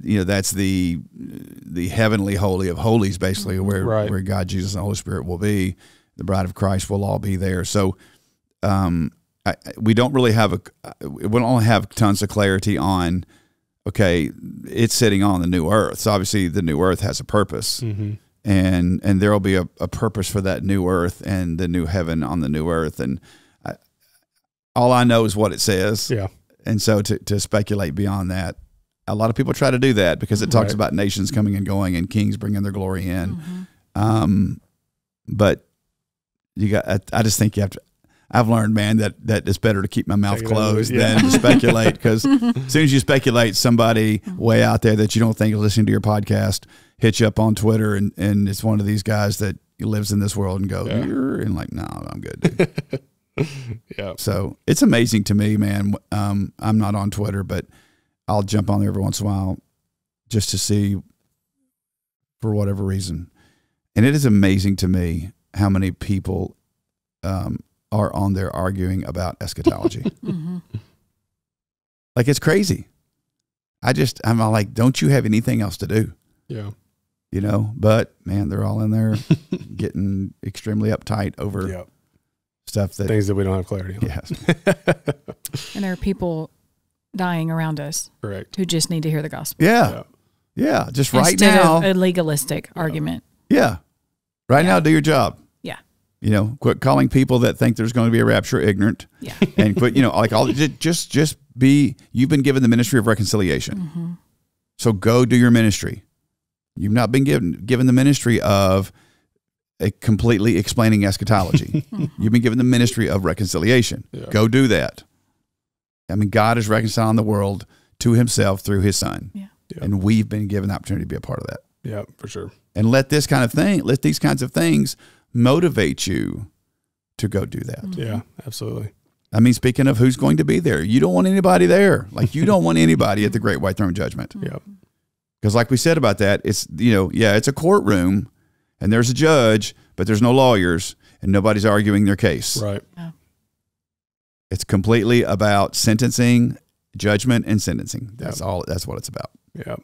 you know that's the the heavenly holy of holies, basically where Right. where God, Jesus, and the Holy Spirit will be. The bride of Christ will all be there. So, um, I- we don't really have a we don't have tons of clarity on. Okay, it's sitting on the new earth. So obviously, the new earth has a purpose Mm-hmm. and and there will be a, a purpose for that new earth and the new heaven on the new earth and I, all I know is what it says Yeah. and so to, to speculate beyond that a lot of people try to do that because it talks Right. about nations coming and going and kings bringing their glory in. Um, but you got, I, I just think you have to. I've learned, man, that that it's better to keep my mouth Take it out of the- closed yeah. than to speculate because [LAUGHS] as soon as you speculate, somebody way out there that you don't think is listening to your podcast hits you up on Twitter and and it's one of these guys that lives in this world and go, Yeah. and like, no, I'm good. dude." [LAUGHS] Yeah. So it's amazing to me, man. Um, I'm not on Twitter, but I'll jump on there every once in a while just to see for whatever reason. And it is amazing to me how many people um, are on there arguing about eschatology. [LAUGHS] Mm-hmm. like it's crazy. I just I'm all like, don't you have anything else to do? Yeah. You know, but man, they're all in there [LAUGHS] getting extremely uptight over Yeah. stuff that Things that we don't have clarity on. yes. [LAUGHS] And there are people dying around us Correct. who just need to hear the gospel Yeah. Yeah. Yeah. Just right instead now. a legalistic argument. Yeah. Right Yeah. now, do your job. Yeah. You know, quit calling people that think there's going to be a rapture ignorant Yeah. [LAUGHS] and quit, you know, like all ju- just just be you've been given the ministry of reconciliation. Mm-hmm. So go do your ministry. You've not been given given the ministry of a completely explaining eschatology. [LAUGHS] You've been given the ministry of reconciliation. Yeah. Go do that. I mean, God is reconciling the world to himself through his son. Yeah. Yeah. And we've been given the opportunity to be a part of that Yeah, for sure. and let this kind of thing, let these kinds of things motivate you to go do that. Mm-hmm. Yeah, absolutely. I mean, speaking of who's going to be there, you don't want anybody there. Like you don't want anybody at the great white throne judgment. Yeah. Because like we said about that, it's you know, yeah, it's a courtroom and there's a judge, but there's no lawyers and nobody's arguing their case. Right. Oh. It's completely about sentencing, judgment, and sentencing. That's all that's what it's about. Yep.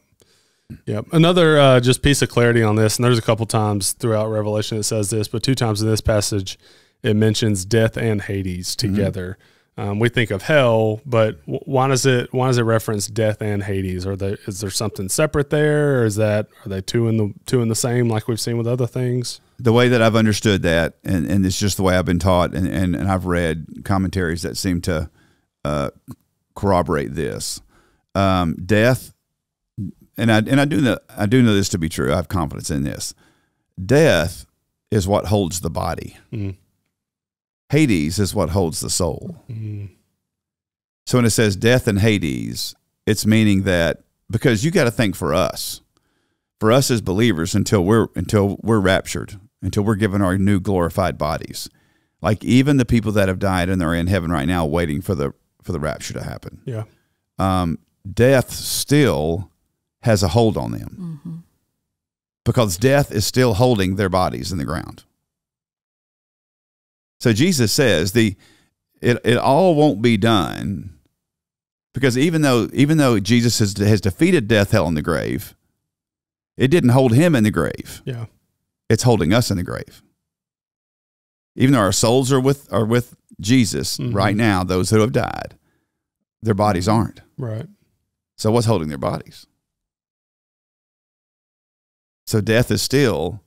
Yep. Another uh, just piece of clarity on this, and there's a couple times throughout Revelation it says this, but two times in this passage it mentions death and Hades together. Um, we think of hell, but why does it why does it reference death and Hades? Are is there something separate there, or is that are they two in the two in the same like we've seen with other things? the way that I've understood that, and, and it's just the way I've been taught, and, and, and I've read commentaries that seem to uh, corroborate this. Um, death, and I and I do know I do know this to be true. I have confidence in this. Death is what holds the body. Mm. Hades is what holds the soul. Mm. So when it says death and Hades, it's meaning that because you got to think for us, for us as believers, until we're until we're raptured, until we're given our new glorified bodies, like even the people that have died and they're in heaven right now, waiting for the for the rapture to happen, Yeah. um, death still has a hold on them Mm-hmm. because death is still holding their bodies in the ground. So Jesus says the it, it all won't be done because even though even though Jesus has, has defeated death, hell, and the grave, it didn't hold him in the grave. Yeah. It's holding us in the grave. Even though our souls are with are with Jesus Mhm. right now, those who have died, their bodies aren't. Right. So what's holding their bodies? So death is still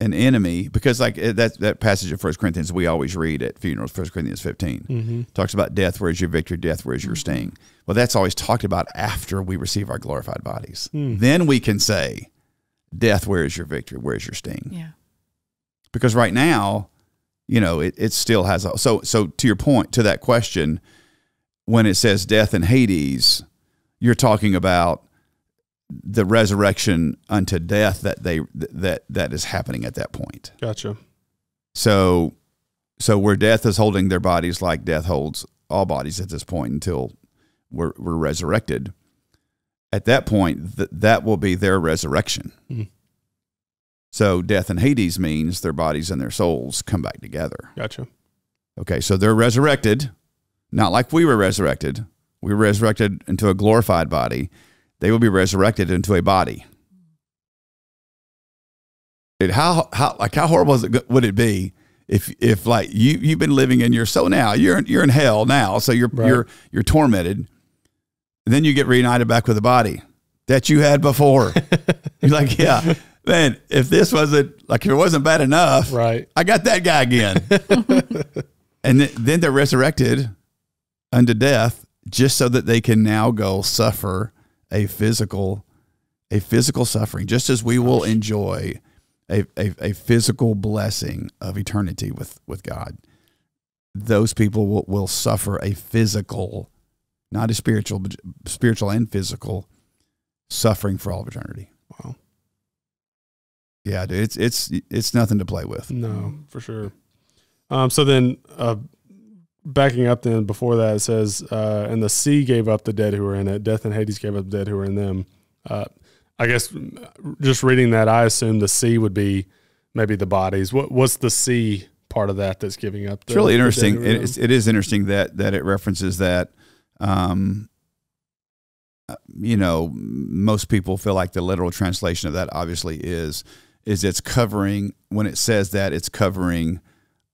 an enemy because like that that passage of First Corinthians we always read at funerals, First Corinthians 15 Mm-hmm. talks about death, where's your victory, death, where's your sting. Well, that's always talked about after we receive our glorified bodies. Hmm. Then we can say, death, where is your victory, where's your sting? Yeah. because right now, you know, it, it still has a, so so to your point to that question, when it says death in Hades, you're talking about the resurrection unto death that they that that is happening at that point. Gotcha. So so where death is holding their bodies like death holds all bodies at this point until we're, we're resurrected. At that point, th- that will be their resurrection. Mhm. So death and Hades means their bodies and their souls come back together. Gotcha. Okay, so they're resurrected, not like we were resurrected. We were resurrected into a glorified body. They will be resurrected into a body. How how like how horrible is it, would it be if if like you you've been living in your so now you're in, you're in hell now so you're Right. you're you're tormented, and then you get reunited back with a body that you had before. [LAUGHS] you're like, yeah, man. If this wasn't like if it wasn't bad enough, Right. I got that guy again. [LAUGHS] and th- then they're resurrected unto death just so that they can now go suffer a physical a physical suffering, just as we will enjoy a, a, a physical blessing of eternity with, with God. Those people will, will suffer a physical, not a spiritual, but spiritual and physical suffering for all of eternity. Wow. Yeah, dude, it's it's it's nothing to play with. No, for sure. Um, so then, uh, backing up, then before that, it says, uh, "And the sea gave up the dead who were in it. Death and Hades gave up the dead who were in them." Uh, I guess just reading that, I assume the sea would be maybe the bodies. What what's the sea part of that that's giving up? The, it's really interesting. It is, it is interesting that that it references that. Um, uh, you know, most people feel like the literal translation of that obviously is is it's covering when it says that it's covering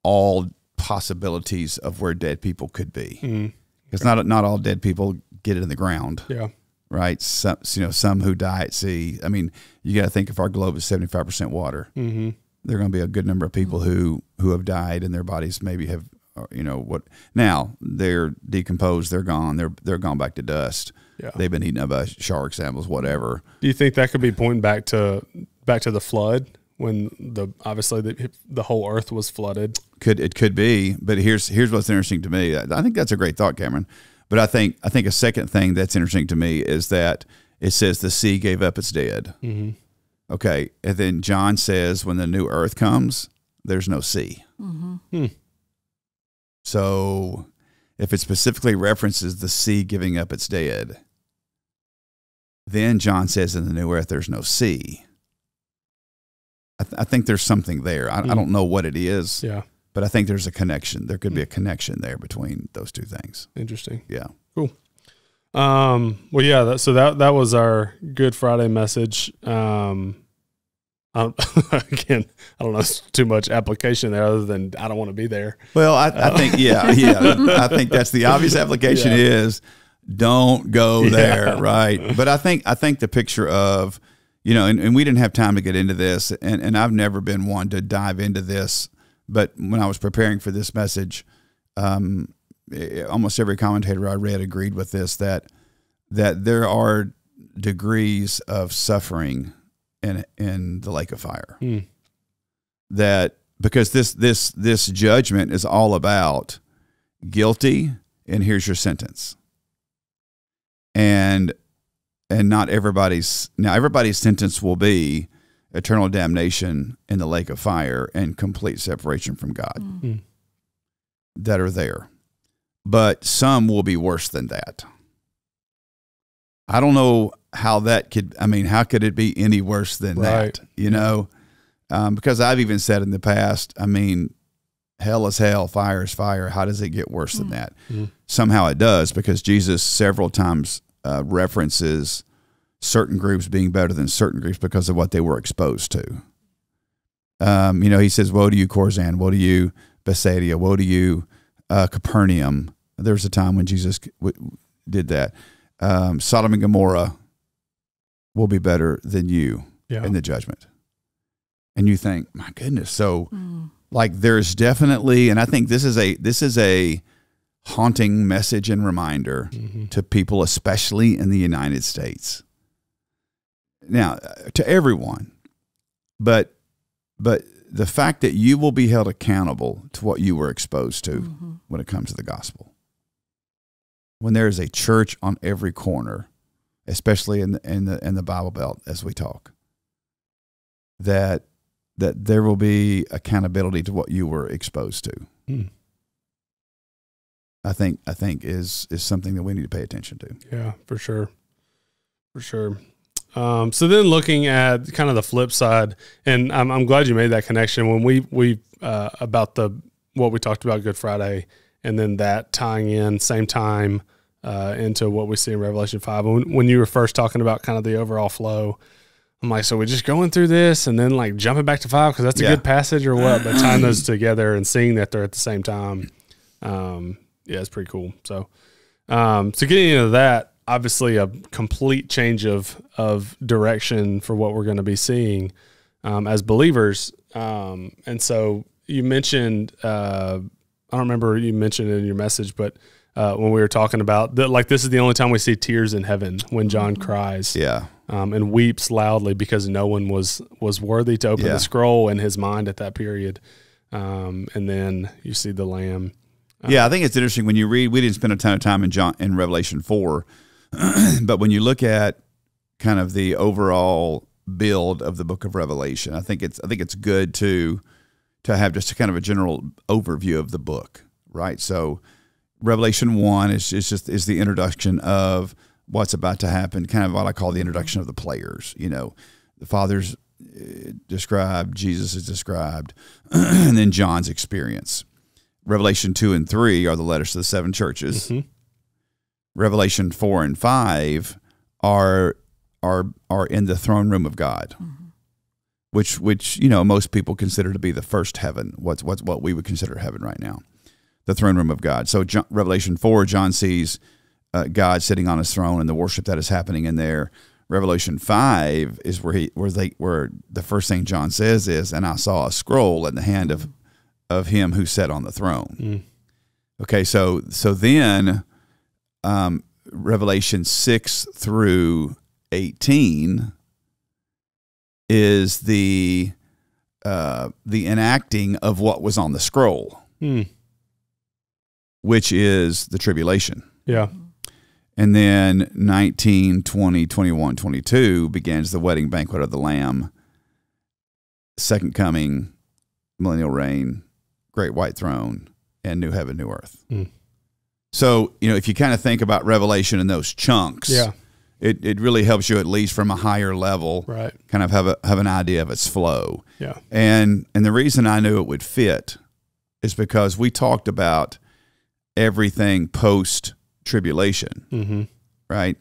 all possibilities of where dead people could be. Because mm-hmm. not not all dead people get it in the ground. Yeah right? Some, you know, some who die at sea. I mean, you got to think if our globe is seventy five percent water, mm-hmm. there are going to be a good number of people who who have died and their bodies maybe have, uh, you know, what now they're decomposed, they're gone, they're they're gone back to dust. Yeah. They've been eaten up by sharks, animals, whatever. Do you think that could be pointing back to back to the flood when the obviously the, the whole earth was flooded? Could it could be, but here's here's what's interesting to me. I think that's a great thought, Cameron. But I think I think a second thing that's interesting to me is that it says the sea gave up its dead. Mm-hmm. Okay, and then John says when the new earth comes, there's no sea. Mm-hmm. Hmm. So, if it specifically references the sea giving up its dead, then John says in the new earth there's no sea. I, th- I think there's something there. I, mm. I, hmm. don't know what it is. Yeah. But I think there's a connection. There could be a connection there between those two things. Interesting. Yeah. Cool. Um, well, yeah. That, so that that was our Good Friday message. Um, I [LAUGHS] again, I don't know too much application there other than I don't want to be there. Well, I, I think yeah, yeah. [LAUGHS] I think that's the obvious application yeah. is don't go there, right? [LAUGHS] But I think I think the picture of you know, and, and we didn't have time to get into this, and, and I've never been one to dive into this but when I was preparing for this message, um, almost every commentator I read agreed with this that that there are degrees of suffering in in the lake of fire. Hmm. That because this this this judgment is all about guilty and here's your sentence. And and not everybody's now everybody's sentence will be eternal damnation in the lake of fire and complete separation from God mm. that are there. But some will be worse than that. I don't know how that could, I mean, how could it be any worse than right. that? You know, um, because I've even said in the past, I mean, hell is hell, fire is fire. How does it get worse mm. than that? Mm. Somehow it does because Jesus several times uh, references certain groups being better than certain groups because of what they were exposed to. Um, you know, he says, "Woe to you, Chorazin! Woe to you, Bethsaida! Woe to you, uh, Capernaum!" There was a time when Jesus w- did that. Um, Sodom and Gomorrah will be better than you yeah. in the judgment. And you think, my goodness. So, mm. like, there's definitely, and I think this is a this is a haunting message and reminder mm-hmm. to people, especially in the United States now to everyone, but but the fact that you will be held accountable to what you were exposed to mm-hmm. when it comes to the gospel. When there is a church on every corner, especially in the in the in the Bible Belt as we talk, that that there will be accountability to what you were exposed to. Mm. I think I think is is something that we need to pay attention to. Yeah, for sure. For sure. Um, so then looking at kind of the flip side, and I'm, I'm glad you made that connection when we we uh, about the what we talked about Good Friday, and then that tying in same time uh, into what we see in Revelation five. When, when you were first talking about kind of the overall flow, I'm like, so we're just going through this and then like jumping back to five because that's a yeah. good passage or what? But tying those together and seeing that they're at the same time, um, yeah, it's pretty cool. So, um, so getting into that obviously a complete change of of direction for what we're going to be seeing um, as believers. Um, and so you mentioned, uh, I don't remember you mentioned it in your message, but uh, when we were talking about that, like this is the only time we see tears in heaven when John cries, Yeah. um, and weeps loudly because no one was was worthy to open Yeah. the scroll in his mind at that period. Um, and then you see the lamb. Yeah, I think it's interesting when you read. We didn't spend a ton of time in John in Revelation four, [CLEARS THROAT] but when you look at kind of the overall build of the Book of Revelation, I think it's I think it's good to to have just kind of a general overview of the book, right? So, Revelation one is, is just is the introduction of what's about to happen, kind of what I call the introduction of the players. You know, the Father's uh, described, Jesus is described, [CLEARS THROAT] and then John's experience. Revelation 2 and 3 are the letters to the seven churches. Mhm. Revelation 4 and 5 are are are in the throne room of God. Which which you know most people consider to be the first heaven. What's what's what we would consider heaven right now. The throne room of God. So John, Revelation 4 John sees uh, God sitting on his throne and the worship that is happening in there. Revelation 5 is where he where they where the first thing John says is and I saw a scroll in the hand of of him who sat on the throne. Mm. Okay, so so then um, Revelation six through eighteen is the uh, the enacting of what was on the scroll, Mm. which is the tribulation. Yeah. And then 19, 20, 21, 22 begins the wedding banquet of the Lamb, second coming, millennial reign, great white throne, and new heaven, new earth. Mm. So, you know, if you kind of think about Revelation in those chunks, Yeah. it, it really helps you at least from a higher level Right. kind of have a, have an idea of its flow. Yeah. And and the reason I knew it would fit is because we talked about everything post tribulation Mm-hmm. right?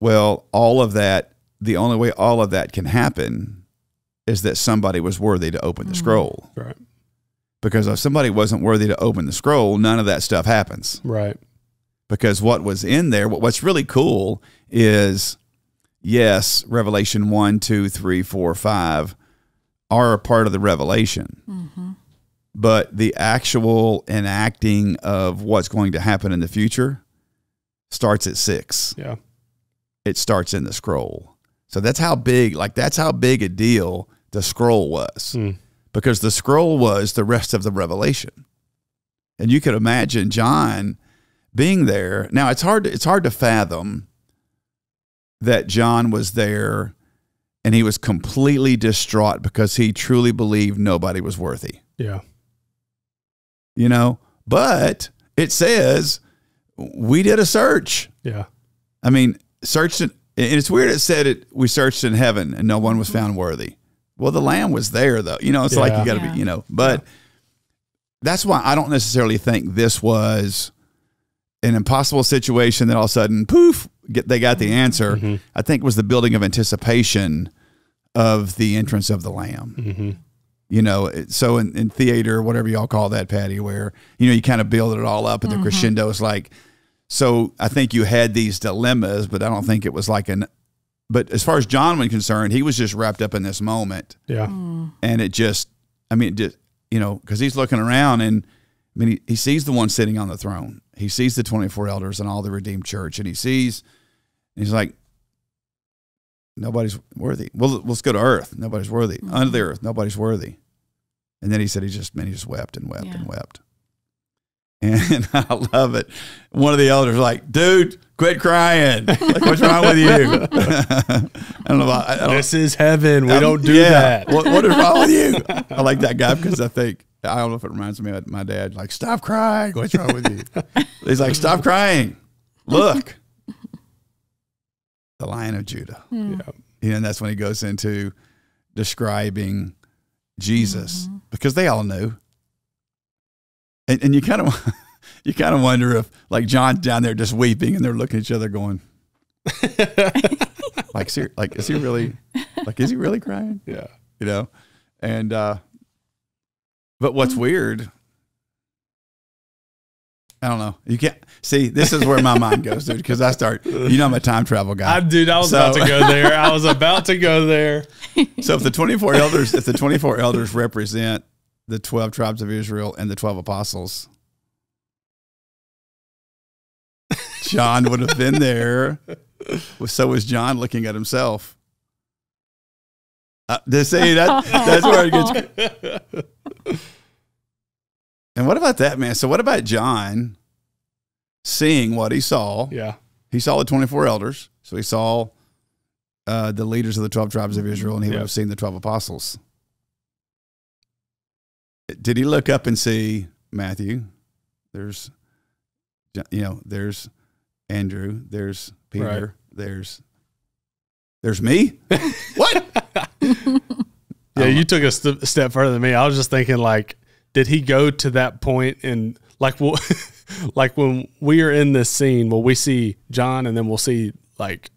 Well, all of that, the only way all of that can happen is that somebody was worthy to open the scroll. Right. Because if somebody wasn't worthy to open the scroll, none of that stuff happens. Right. Because what was in there, what- what's really cool is yes, Revelation 1, 2, 3, 4, 5 are a part of the revelation. But the actual enacting of what's going to happen in the future starts at 6 Yeah. it starts in the scroll. So that's how big, like that's how big a deal the scroll was, Mm. Because the scroll was the rest of the revelation. And you could imagine John being there. Now it's hard. To, it's hard to fathom that John was there, and he was completely distraught because he truly believed nobody was worthy. Yeah. You know, but it says we did a search. Yeah. I mean, searched in, and it's weird. It said it. We searched in heaven, and no one was found worthy. Well, the Lamb was there, though. You know, it's like you got to Yeah. be. You know, but that's why I don't necessarily think this was an impossible situation that all of a sudden, poof, get they got the answer. Mm-hmm. I think it was the building of anticipation of the entrance of the Lamb. Mm-hmm. You know, so in, in theater, whatever y'all call that, Patty, where you know you kind of build it all up, and the crescendo is like. So I think you had these dilemmas, but I don't think it was like an. But as far as John was concerned, he was just wrapped up in this moment, Yeah. Hmm. and it just, I mean, it just you know, because he's looking around and I mean, he, he sees the one sitting on the throne. He sees the twenty four elders and all the redeemed church, and he sees, and he's like, nobody's worthy. Well, let's go to earth. Nobody's worthy. Hmm. Under the earth, nobody's worthy. And then he said he just man, he just wept and wept Yeah. and wept. And [LAUGHS] I love it. One of the elders was like, dude, quit crying. Like, what's wrong with you? [LAUGHS] I don't know. About, I don't, This is heaven. We I'm- don't do yeah. that. What, what is wrong with you? [LAUGHS] I like that guy because I think I don't know if it reminds me of my dad. Like, stop crying. What's wrong with you? He's like, stop crying. Look, the Lion of Judah. Hmm. Yeah. You know, and that's when he goes into describing Jesus mm-hmm. because they all knew. And, and you kind of [LAUGHS] you kind of wonder if like John's down there just weeping and they're looking at each other going [LAUGHS] like ser- like is he really like is he really crying? Yeah. You know? And uh but what's weird I don't know. You can't see. This is where my mind goes, dude. Because I start, you know, I'm a time travel guy. I dude, I was So- about to go there. I was about to go there. [LAUGHS] So if the 24 elders, if the 24 elders represent the 12 tribes of Israel and the 12 apostles. [LAUGHS] John would have been there. So was John looking at himself. Uh, they say that that's where it gets. [LAUGHS] and what about that man? So what about John seeing what he saw? Yeah, he saw the twenty-four elders. So he saw uh, the leaders of the twelve tribes of Israel, and he yep. would have seen the twelve apostles. Did he look up and see Matthew? There's, you know, there's Andrew. There's Peter. Right. There's, there's me. [LAUGHS] what? [LAUGHS] Yeah, you took a st- step further than me. I was just thinking, like, did he go to that point and like, well, [LAUGHS] like when we are in this scene, will we see John and then we'll see like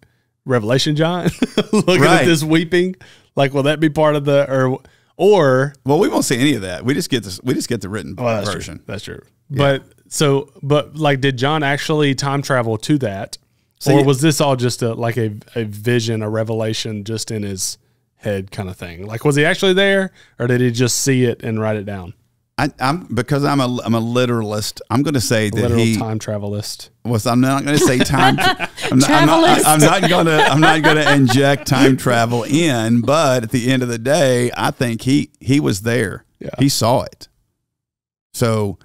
Revelation John looking Right. at this weeping? Like, will that be part of the or or? Well, we won't see any of that. We just get this. We just get the written Well, that's version. true. That's true. But so, but like, did John actually time travel to that, See- or was this all just a like a a vision, a revelation, just in his head kind of thing? Like, was he actually there, or did he just see it and write it down? I, I'm because I'm a I'm a literalist. I'm going to say that Literal he time travelist. was. I'm not going to say time. [LAUGHS] I'm, not, I'm, not, I'm not going to. I'm not going to inject time travel in. But at the end of the day, I think he he was there. Yeah. He saw it. So,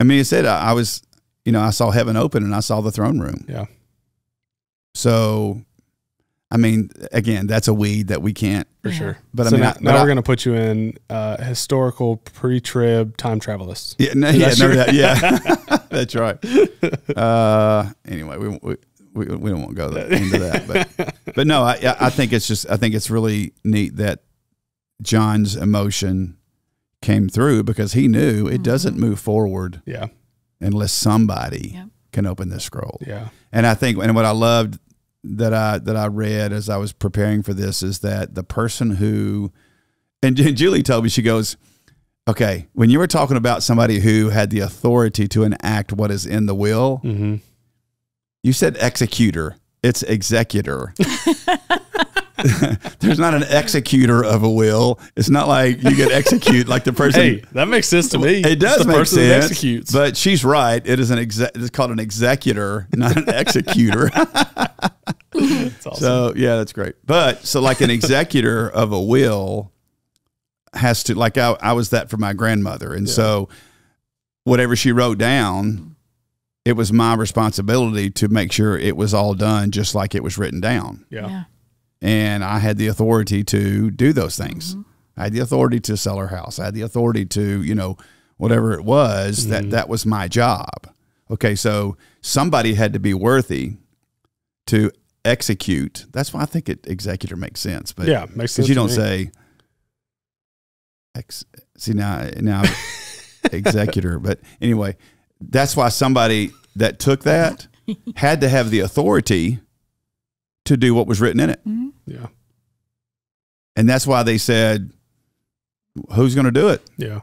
I mean, he said I, I was. You know, I saw heaven open and I saw the throne room. Yeah. So, I mean, again, that's a weed that we can't. For Yeah. sure. But I mean, now, I- but now I- we're going to put you in uh, historical pre-trib time travelist. Yeah, no, yeah, that no, that, yeah, [LAUGHS] [LAUGHS] that's right. Uh, anyway, we, we we we don't want to go that- into that, but [LAUGHS] but no, I I think it's just I think it's really neat that John's emotion came through because he knew it doesn't move forward Yeah. unless somebody Yep. can open this scroll. Yeah. And I think, and what I loved that I that I read as I was preparing for this is that the person who, and Julie told me she goes, okay, when you were talking about somebody who had the authority to enact what is in the will, Mm-hmm. you said executor. It's executor. [LAUGHS] [LAUGHS] There's not an executor of a will. It's not like you get execute like the person. [LAUGHS] Hey, that makes sense to me. It does It's the make person that sense, executes. but she's right. It is an exec. It's called an executor, not an executor. [LAUGHS] Awesome. So yeah, that's great. But so like an executor of a will has to like I, I was that for my grandmother, and so whatever she wrote down, it was my responsibility to make sure it was all done just like it was written down, yeah. Yeah. And I had the authority to do those things. Mm-hmm. I had the authority to sell her house. I had the authority to you know whatever it was that mm-hmm. that was my job. Okay, so somebody had to be worthy to execute. That's why I think it executor makes sense. But Yeah, makes sense. because you don't me. say ex. See now, now [LAUGHS] executor. But anyway, that's why somebody that took that [LAUGHS] had to have the authority to do what was written in it, mm-hmm. Yeah. and that's why they said, "Who's going to do it?" Yeah.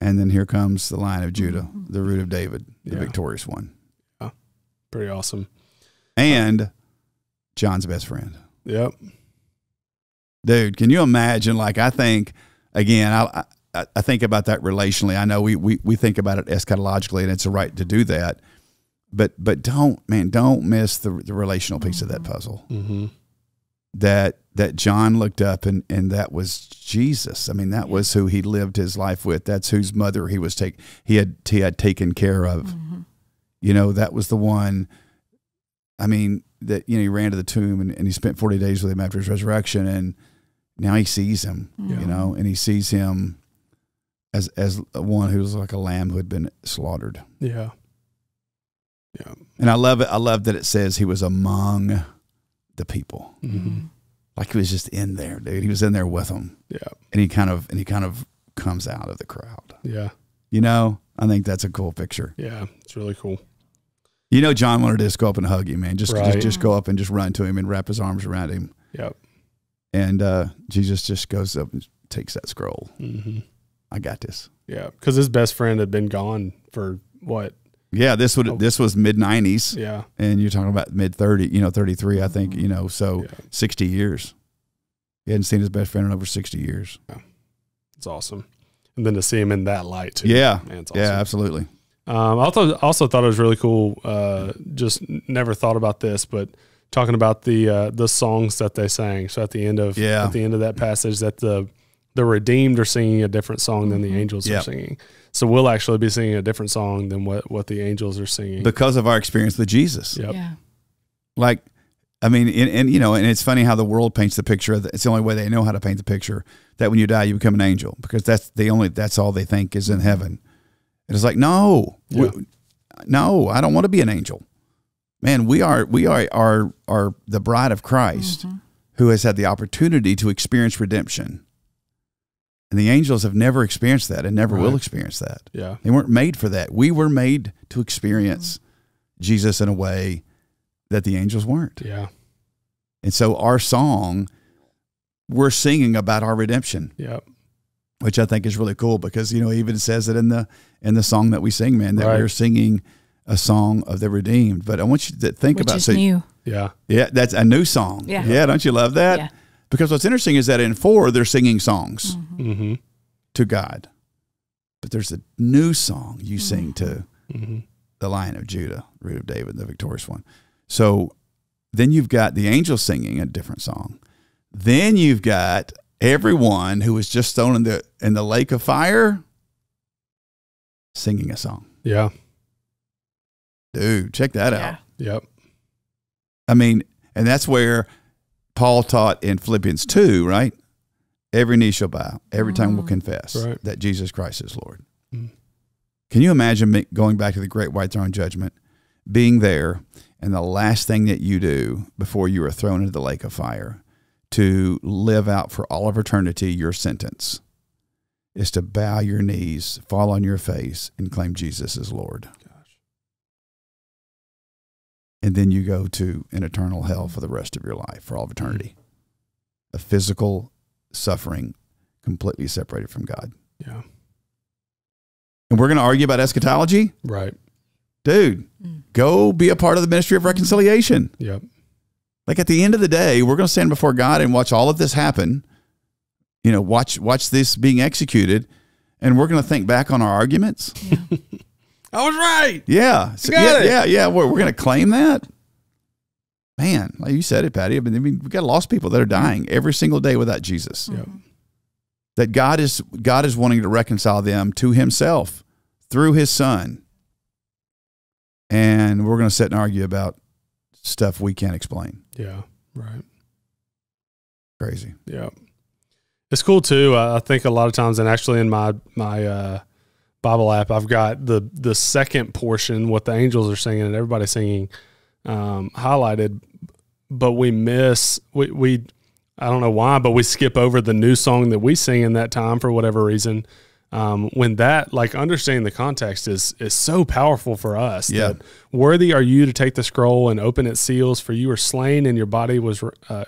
And then here comes the Lion of Judah, mm-hmm. the root of David, the Yeah. victorious one, Pretty awesome. and John's best friend. Yep. dude can you imagine like i think again i i, I think about that relationally i know we, we we think about it eschatologically and it's a right to do that but but don't man don't miss the, the relational piece of that mm-hmm. puzzle. Mm-hmm. that that john looked up and and that was jesus. I mean that was who he lived his life with. That's whose mother he was take he had he had taken care of. Mm-hmm. You know that was the one i mean that you know he ran to the tomb and, and he spent 40 days with him after his resurrection and now he sees him Yeah. you know and he sees him as as one who was like a lamb who had been slaughtered. Yeah. Yeah. and i love it i love that it says he was among the people Mm-hmm. like he was just in there dude he was in there with them Yeah. and he kind of and he kind of comes out of the crowd Yeah. you know i think that's a cool picture Yeah. It's really cool. you know john wanted to just go up and hug him man just Right. just, just go up and just run to him and wrap his arms around him Yep. and uh jesus just goes up and takes that scroll Mm-hmm. i got this Yeah. Because his best friend had been gone for what? Yeah this would Oh. this was mid 90s Yeah. and you're talking about mid 30 you know 33 i think you know so Yeah. 60 years he hadn't seen his best friend in over 60 years It's awesome. And then to see him in that light too. yeah Man, awesome. yeah absolutely Um, I also also thought it was really cool. Uh, just never thought about this, but talking about the uh, the songs that they sang. So at the end of Yeah. at the end of that passage, that the the redeemed are singing a different song than the angels Yep. are singing. So we'll actually be singing a different song than what what the angels are singing. because of our experience with Jesus. yep. Yeah. Like, I mean, and, and you know, and it's funny how the world paints the picture. Of the, it's the only way they know how to paint the picture that when you die, you become an angel because that's the only that's all they think is in heaven. And it's like, no, we- no, I don't want to be an angel. Man, we are we are are are the bride of Christ mm-hmm. who has had the opportunity to experience redemption. And the angels have never experienced that and never will experience that. Yeah. They weren't made for that. We were made to experience Jesus in a way that the angels weren't. Yeah. And so our song, we're singing about our redemption, Yep. which I think is really cool because you know it even says it in the in the song that we sing, man, that Right. we're singing a song of the redeemed. But I want you to think Which about is so new. Yeah. yeah, that's a new song. Yeah. yeah, don't you love that? Yeah. Because what's interesting is that in four they're singing songs Mm-hmm. to God, but there's a new song you sing to Mm-hmm. the Lion of Judah, Root of David, the victorious one. So then you've got the angels singing a different song. Then you've got everyone who was just thrown in the in the lake of fire singing a song. Yeah. Dude, check that Yeah. out. Yep. I mean, and that's where Paul taught in Philippians 2, right? Every knee shall bow, every tongue will confess Right. that Jesus Christ is Lord. Mm. Can you imagine me going back to the great white throne judgment, being there, and the last thing that you do before you are thrown into the lake of fire to live out for all of eternity your sentence is to bow your knees, fall on your face, and claim Jesus as Lord. Gosh. And then you go to an eternal hell for the rest of your life, for all of eternity. A physical suffering completely separated from God. Yeah. And we're going to argue about eschatology? Right. Dude, Mm. go be a part of the ministry of reconciliation. Yep. Like at the end of the day, we're going to stand before God and watch all of this happen. You know, watch watch this being executed, and we're going to think back on our arguments. [LAUGHS] I was right. Yeah, so, got yeah, it. yeah, yeah. We're, we're going to claim that. Man, like you said it, Patty. I mean, I mean, we got lost people that are dying every single day without Jesus. Yep. That God is God is wanting to reconcile them to Himself through His Son. And we're going to sit and argue about stuff we can't explain. Yeah. Right. Crazy. Yeah. It's cool too. Uh, I think a lot of times, and actually in my my uh, Bible app, I've got the the second portion, what the angels are singing, and everybody's singing, um, highlighted, but we miss we we I don't know why, but we skip over the new song that we sing in that time for whatever reason. Um, when that like understanding the context is is so powerful for us. Yeah. That worthy are you to take the scroll and open its seals, for you were slain and your body was uh,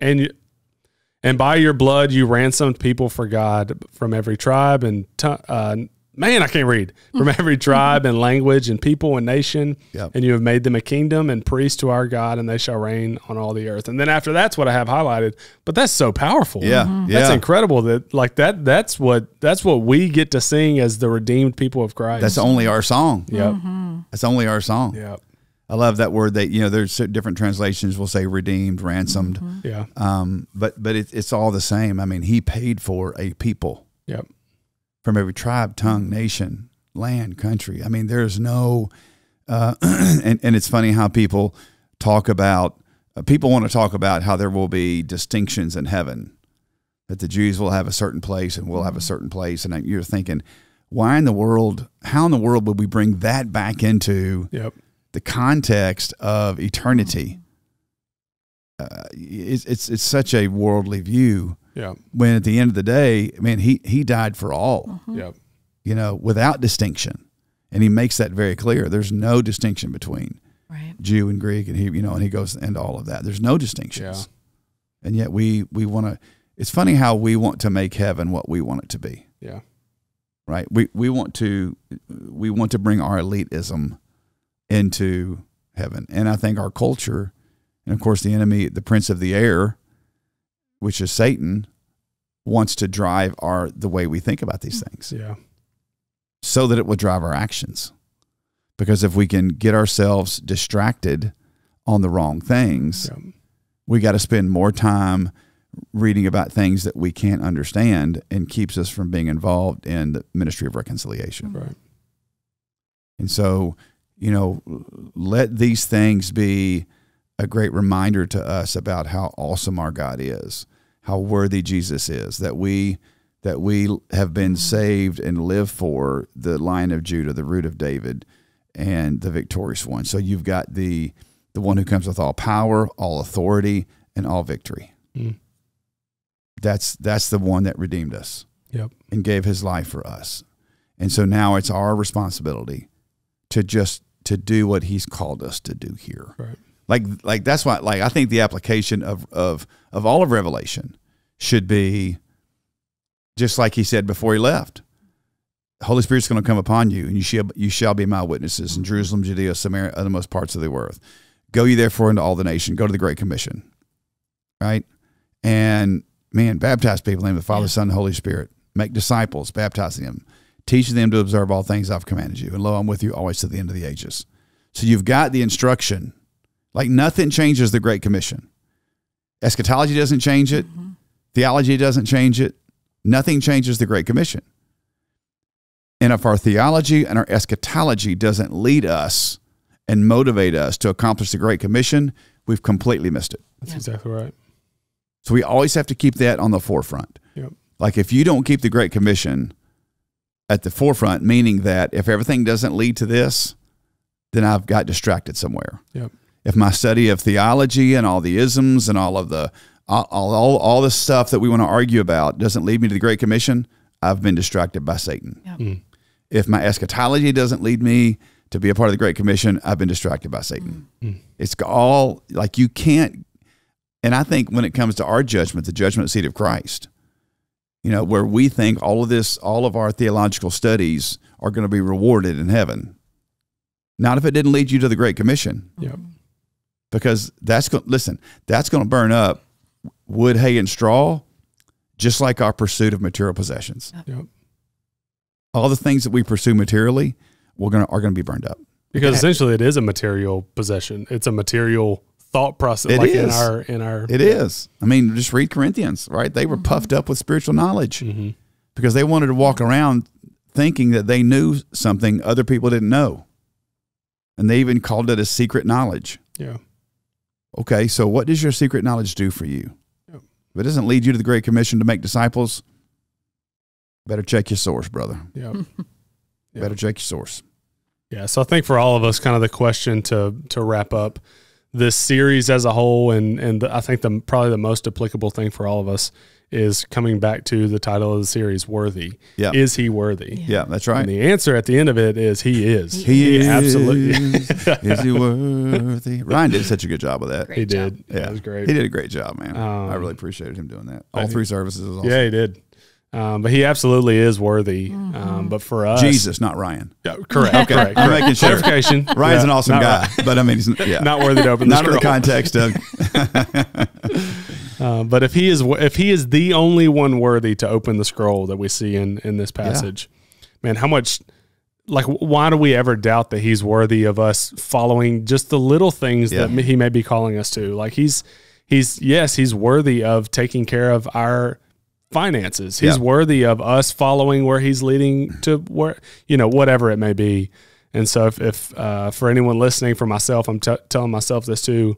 and you, and by your blood you ransomed people for God from every tribe and uh, man I can't read from [LAUGHS] every tribe and language and people and nation Yep. and you have made them a kingdom and priests to our God and they shall reign on all the earth and then after that's what I have highlighted but that's so powerful Yeah, mm-hmm. that's yeah. incredible that like that that's what that's what we get to sing as the redeemed people of Christ That's only our song. yep mm-hmm. That's only our song. yep I love that word. That you know, there's different translations We'll say redeemed, ransomed, mm-hmm. yeah um, but but it, it's all the same. I mean, He paid for a people. yep from every tribe, tongue, nation, land, country. I mean, there's no, uh, [CLEARS THROAT] and and it's funny how people talk about. Uh, people want to talk about how there will be distinctions in heaven, that the Jews will have a certain place and we'll have a certain place, and you're thinking, why in the world? How in the world would we bring that back into yep the context of eternity? Uh, it's, it's it's such a worldly view. Yep When at the end of the day, man, he he died for all mm-hmm. yep you know, without distinction. And he makes that very clear. There's no distinction between Right. Jew and Greek, and he, you know, and he goes into all of that. There's no distinctions. And yet we we want to. It's funny how we want to make heaven what we want it to be, yeah right? We we want to we want to bring our elitism into heaven, and I think our culture, and of course the enemy, the prince of the air, which is Satan, wants to drive our the way we think about these hmm. things yeah so that it will drive our actions. Because if we can get ourselves distracted on the wrong things, Yeah. we got to spend more time reading about things that we can't understand and keeps us from being involved in the ministry of reconciliation. Right. And so, you know, let these things be a great reminder to us about how awesome our God is, how worthy Jesus is, that we that we have been saved and live for the Lion of Judah, the root of David, and the victorious one. So you've got the the one who comes with all power, all authority, and all victory. Mm. That's that's the one that redeemed us Yep. and gave his life for us. And so now it's our responsibility to just to do what he's called us to do here. Right. Like like that's why like I think the application of of of all of Revelation should be just like he said before he left. Holy Spirit's going to come upon you, and you shall you shall be my witnesses in Jerusalem, Judea, Samaria, and the most parts of the earth. Go ye therefore into all the nation. Go to the Great Commission, right? And man, baptize people in the name of the Father, Yeah. Son, and Holy Spirit. Make disciples, baptizing them, teaching them to observe all things I've commanded you. And lo, I'm with you always to the end of the ages. So you've got the instruction. Like nothing changes the Great Commission. Eschatology doesn't change it. Mm-hmm. Theology doesn't change it. Nothing changes the Great Commission. And if our theology and our eschatology doesn't lead us and motivate us to accomplish the Great Commission, we've completely missed it. That's Yeah. exactly right. So we always have to keep that on the forefront. Yep. Like if you don't keep the Great Commission at the forefront, meaning that if everything doesn't lead to this, then I've got distracted somewhere. Yep. If my study of theology and all the isms and all of the all all, all the stuff that we want to argue about doesn't lead me to the Great Commission, I've been distracted by Satan. Yep. Mm. If my eschatology doesn't lead me to be a part of the Great Commission, I've been distracted by Satan. Mm. It's all like you can't. And I think when it comes to our judgment, the judgment seat of Christ, you know, where we think all of this, all of our theological studies are going to be rewarded in heaven. Not if it didn't lead you to the Great Commission, Yep. Because that's going. Listen, that's going to burn up wood, hay, and straw, just like our pursuit of material possessions. Yep. All the things that we pursue materially, we're gonna are going to be burned up. Because essentially, it is a material possession. It's a material thought process, It like in our in our. It is. I mean, just read Corinthians, right? They were puffed up with spiritual knowledge hmm because they wanted to walk around thinking that they knew something other people didn't know. And they even called it a secret knowledge. Yeah. Okay, so what does your secret knowledge do for you? Yep. If it doesn't lead you to the Great Commission to make disciples, better check your source, brother. Yeah. [LAUGHS] Yeah. Better check your source. Yeah, so I think for all of us, kind of the question to to wrap up this series as a whole, and and the, I think the probably the most applicable thing for all of us is coming back to the title of the series, "Worthy." Yeah. Is he worthy? Yeah, that's right. And the answer at the end of it is he is. He is. absolutely. [LAUGHS] is he worthy? Ryan did such a good job with that. Great he job. did. Yeah, it was great. He did a great job, man. Um, I really appreciated him doing that. All but he- three services was awesome. Yeah, he did. Um, but he absolutely is worthy. Um, but for us, Jesus, not Ryan. Yeah, correct. Okay, correct. I'm correct. making sure. Clarification. Ryan's Yeah, an awesome not guy, but I mean, he's yeah, [LAUGHS] Not worthy to open the not in the context of [LAUGHS] Uh, but if he is if he is the only one worthy to open the scroll that we see in in this passage, man, how much like why do we ever doubt that he's worthy of us following just the little things Yeah. that he may be calling us to? Like he's he's yes, he's worthy of taking care of our finances. He's Yeah. worthy of us following where he's leading to where you know whatever it may be. And so if, if uh, for anyone listening, for myself, I'm t- telling myself this too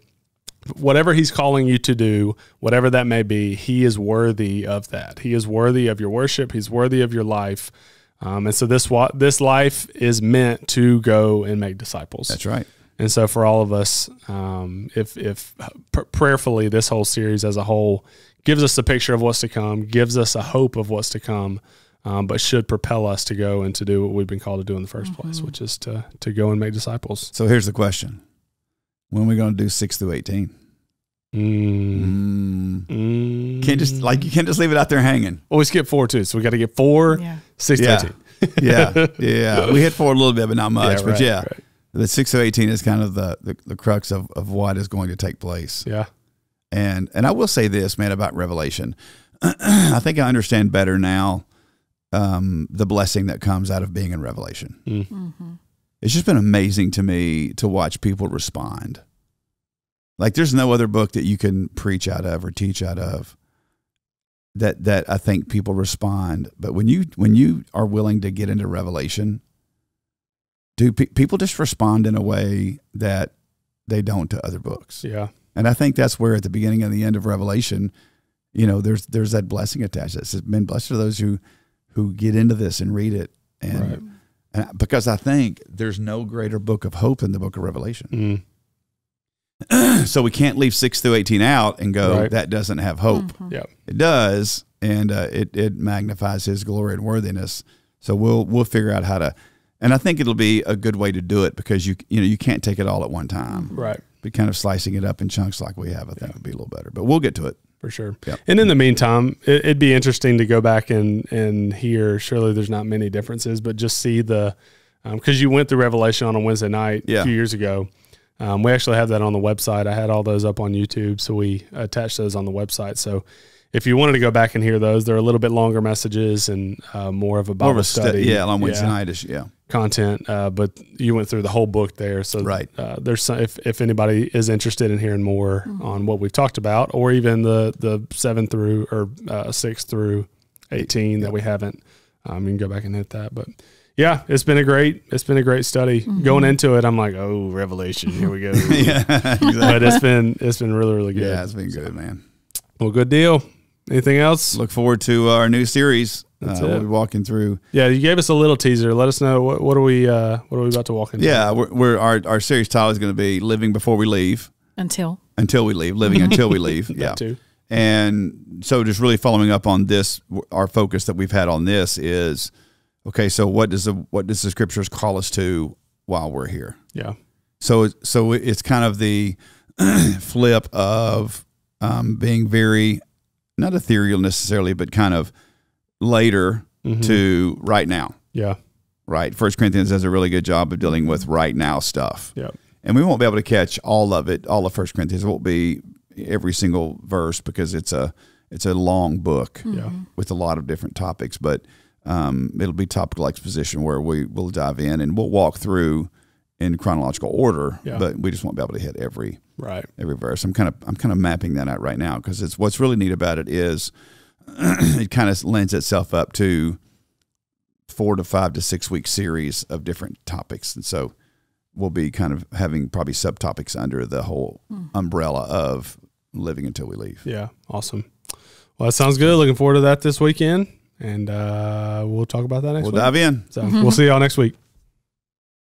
whatever he's calling you to do, whatever that may be, he is worthy of that. He is worthy of your worship. He's worthy of your life. Um, and so this wa- this life is meant to go and make disciples. that's right. And so for all of us, um, if if pr- prayerfully this whole series as a whole gives us a picture of what's to come, gives us a hope of what's to come, um, but should propel us to go and to do what we've been called to do in the 1st place, which is to to go and make disciples. So here's the question: When are we going to do six through eighteen? Mm. Mm. Can't just like you can't just leave it out there hanging. Well, we skipped four too, so we got to get four, Yeah. six to Yeah. 18. [LAUGHS] Yeah, [LAUGHS] yeah. We hit forward a little bit, but not much. but right, yeah, right. the six through eighteen is kind of the, the the crux of of what is going to take place. yeah, And and I will say this, man, about Revelation. [CLEARS THROAT] I think I understand better now um, the blessing that comes out of being in Revelation. Mm. Mm-hmm. It's just been amazing to me to watch people respond. Like there's no other book that you can preach out of or teach out of that that I think people respond. But when you when you are willing to get into Revelation, do pe- people just respond in a way that they don't to other books? Yeah. And I think that's where at the beginning and the end of Revelation, you know, there's there's that blessing attached. It says, "Men blessed are those who who get into this and read it." And, Right. And because I think there's no greater book of hope than the book of Revelation. Mm. [CLEARS THROAT] so we can't leave six through eighteen out and go Right. that doesn't have hope. Mhm. Yep. It does, and uh, it it magnifies His glory and worthiness. So we'll we'll figure out how to, and I think it'll be a good way to do it because you you know you can't take it all at one time. Right. But kind of slicing it up in chunks like we have, I think would be a little better. But we'll get to it. For sure. Yep. And in the meantime, it, it'd be interesting to go back and, and hear. Surely there's not many differences, but just see the, because you went through Revelation on a Wednesday night Yeah. a few years ago. Um, we actually have that on the website. I had all those up on YouTube, so we attached those on the website. So if you wanted to go back and hear those, they're a little bit longer messages and uh, more of a Bible More of a stu- study. yeah, on Wednesday Yeah night yeah. content, uh, but you went through the whole book there. So Right. uh, there's some, if if anybody is interested in hearing more on what we've talked about, or even the the seven through or uh, six through eighteen that we haven't, um, you can go back and hit that. But yeah, it's been a great it's been a great study. Going into it, I'm like, oh, Revelation, here we go. [LAUGHS] yeah, exactly. But it's been it's been really really good. yeah, it's been good, man. Well, good deal. Anything else? Look forward to our new series. Uh, That's we'll be walking through. Yeah, you gave us a little teaser. Let us know what what are we uh, what are we about to walk into? Yeah, we're, we're our our series title is going to be "Living Before We Leave," Until until we leave, living until we leave. [LAUGHS] that Yeah, too. and so just really following up on this, our focus that we've had on this is okay. So what does the what does the scriptures call us to while we're here? Yeah, So so it's kind of the [CLEARS THROAT] flip of um, being very not ethereal necessarily, but kind of later Mhm. to right now. yeah, Right. First Corinthians does a really good job of dealing with right now stuff. yeah. And we won't be able to catch all of it, all of First Corinthians. It won't be every single verse because it's a it's a long book Yeah. with a lot of different topics. But um, it'll be topical exposition where we will dive in and we'll walk through in chronological order. Yeah. But we just won't be able to hit every Right. every verse. I'm kind of I'm kind of mapping that out right now because it's what's really neat about it is [CLEARS THROAT] it kind of lends itself up to four to five to six week series of different topics, and so we'll be kind of having probably subtopics under the whole umbrella of living until we leave. Yeah, awesome. Well, that sounds good. Looking forward to that this weekend, and uh, we'll talk about that next week. We'll week. dive in. So we'll see y'all next week.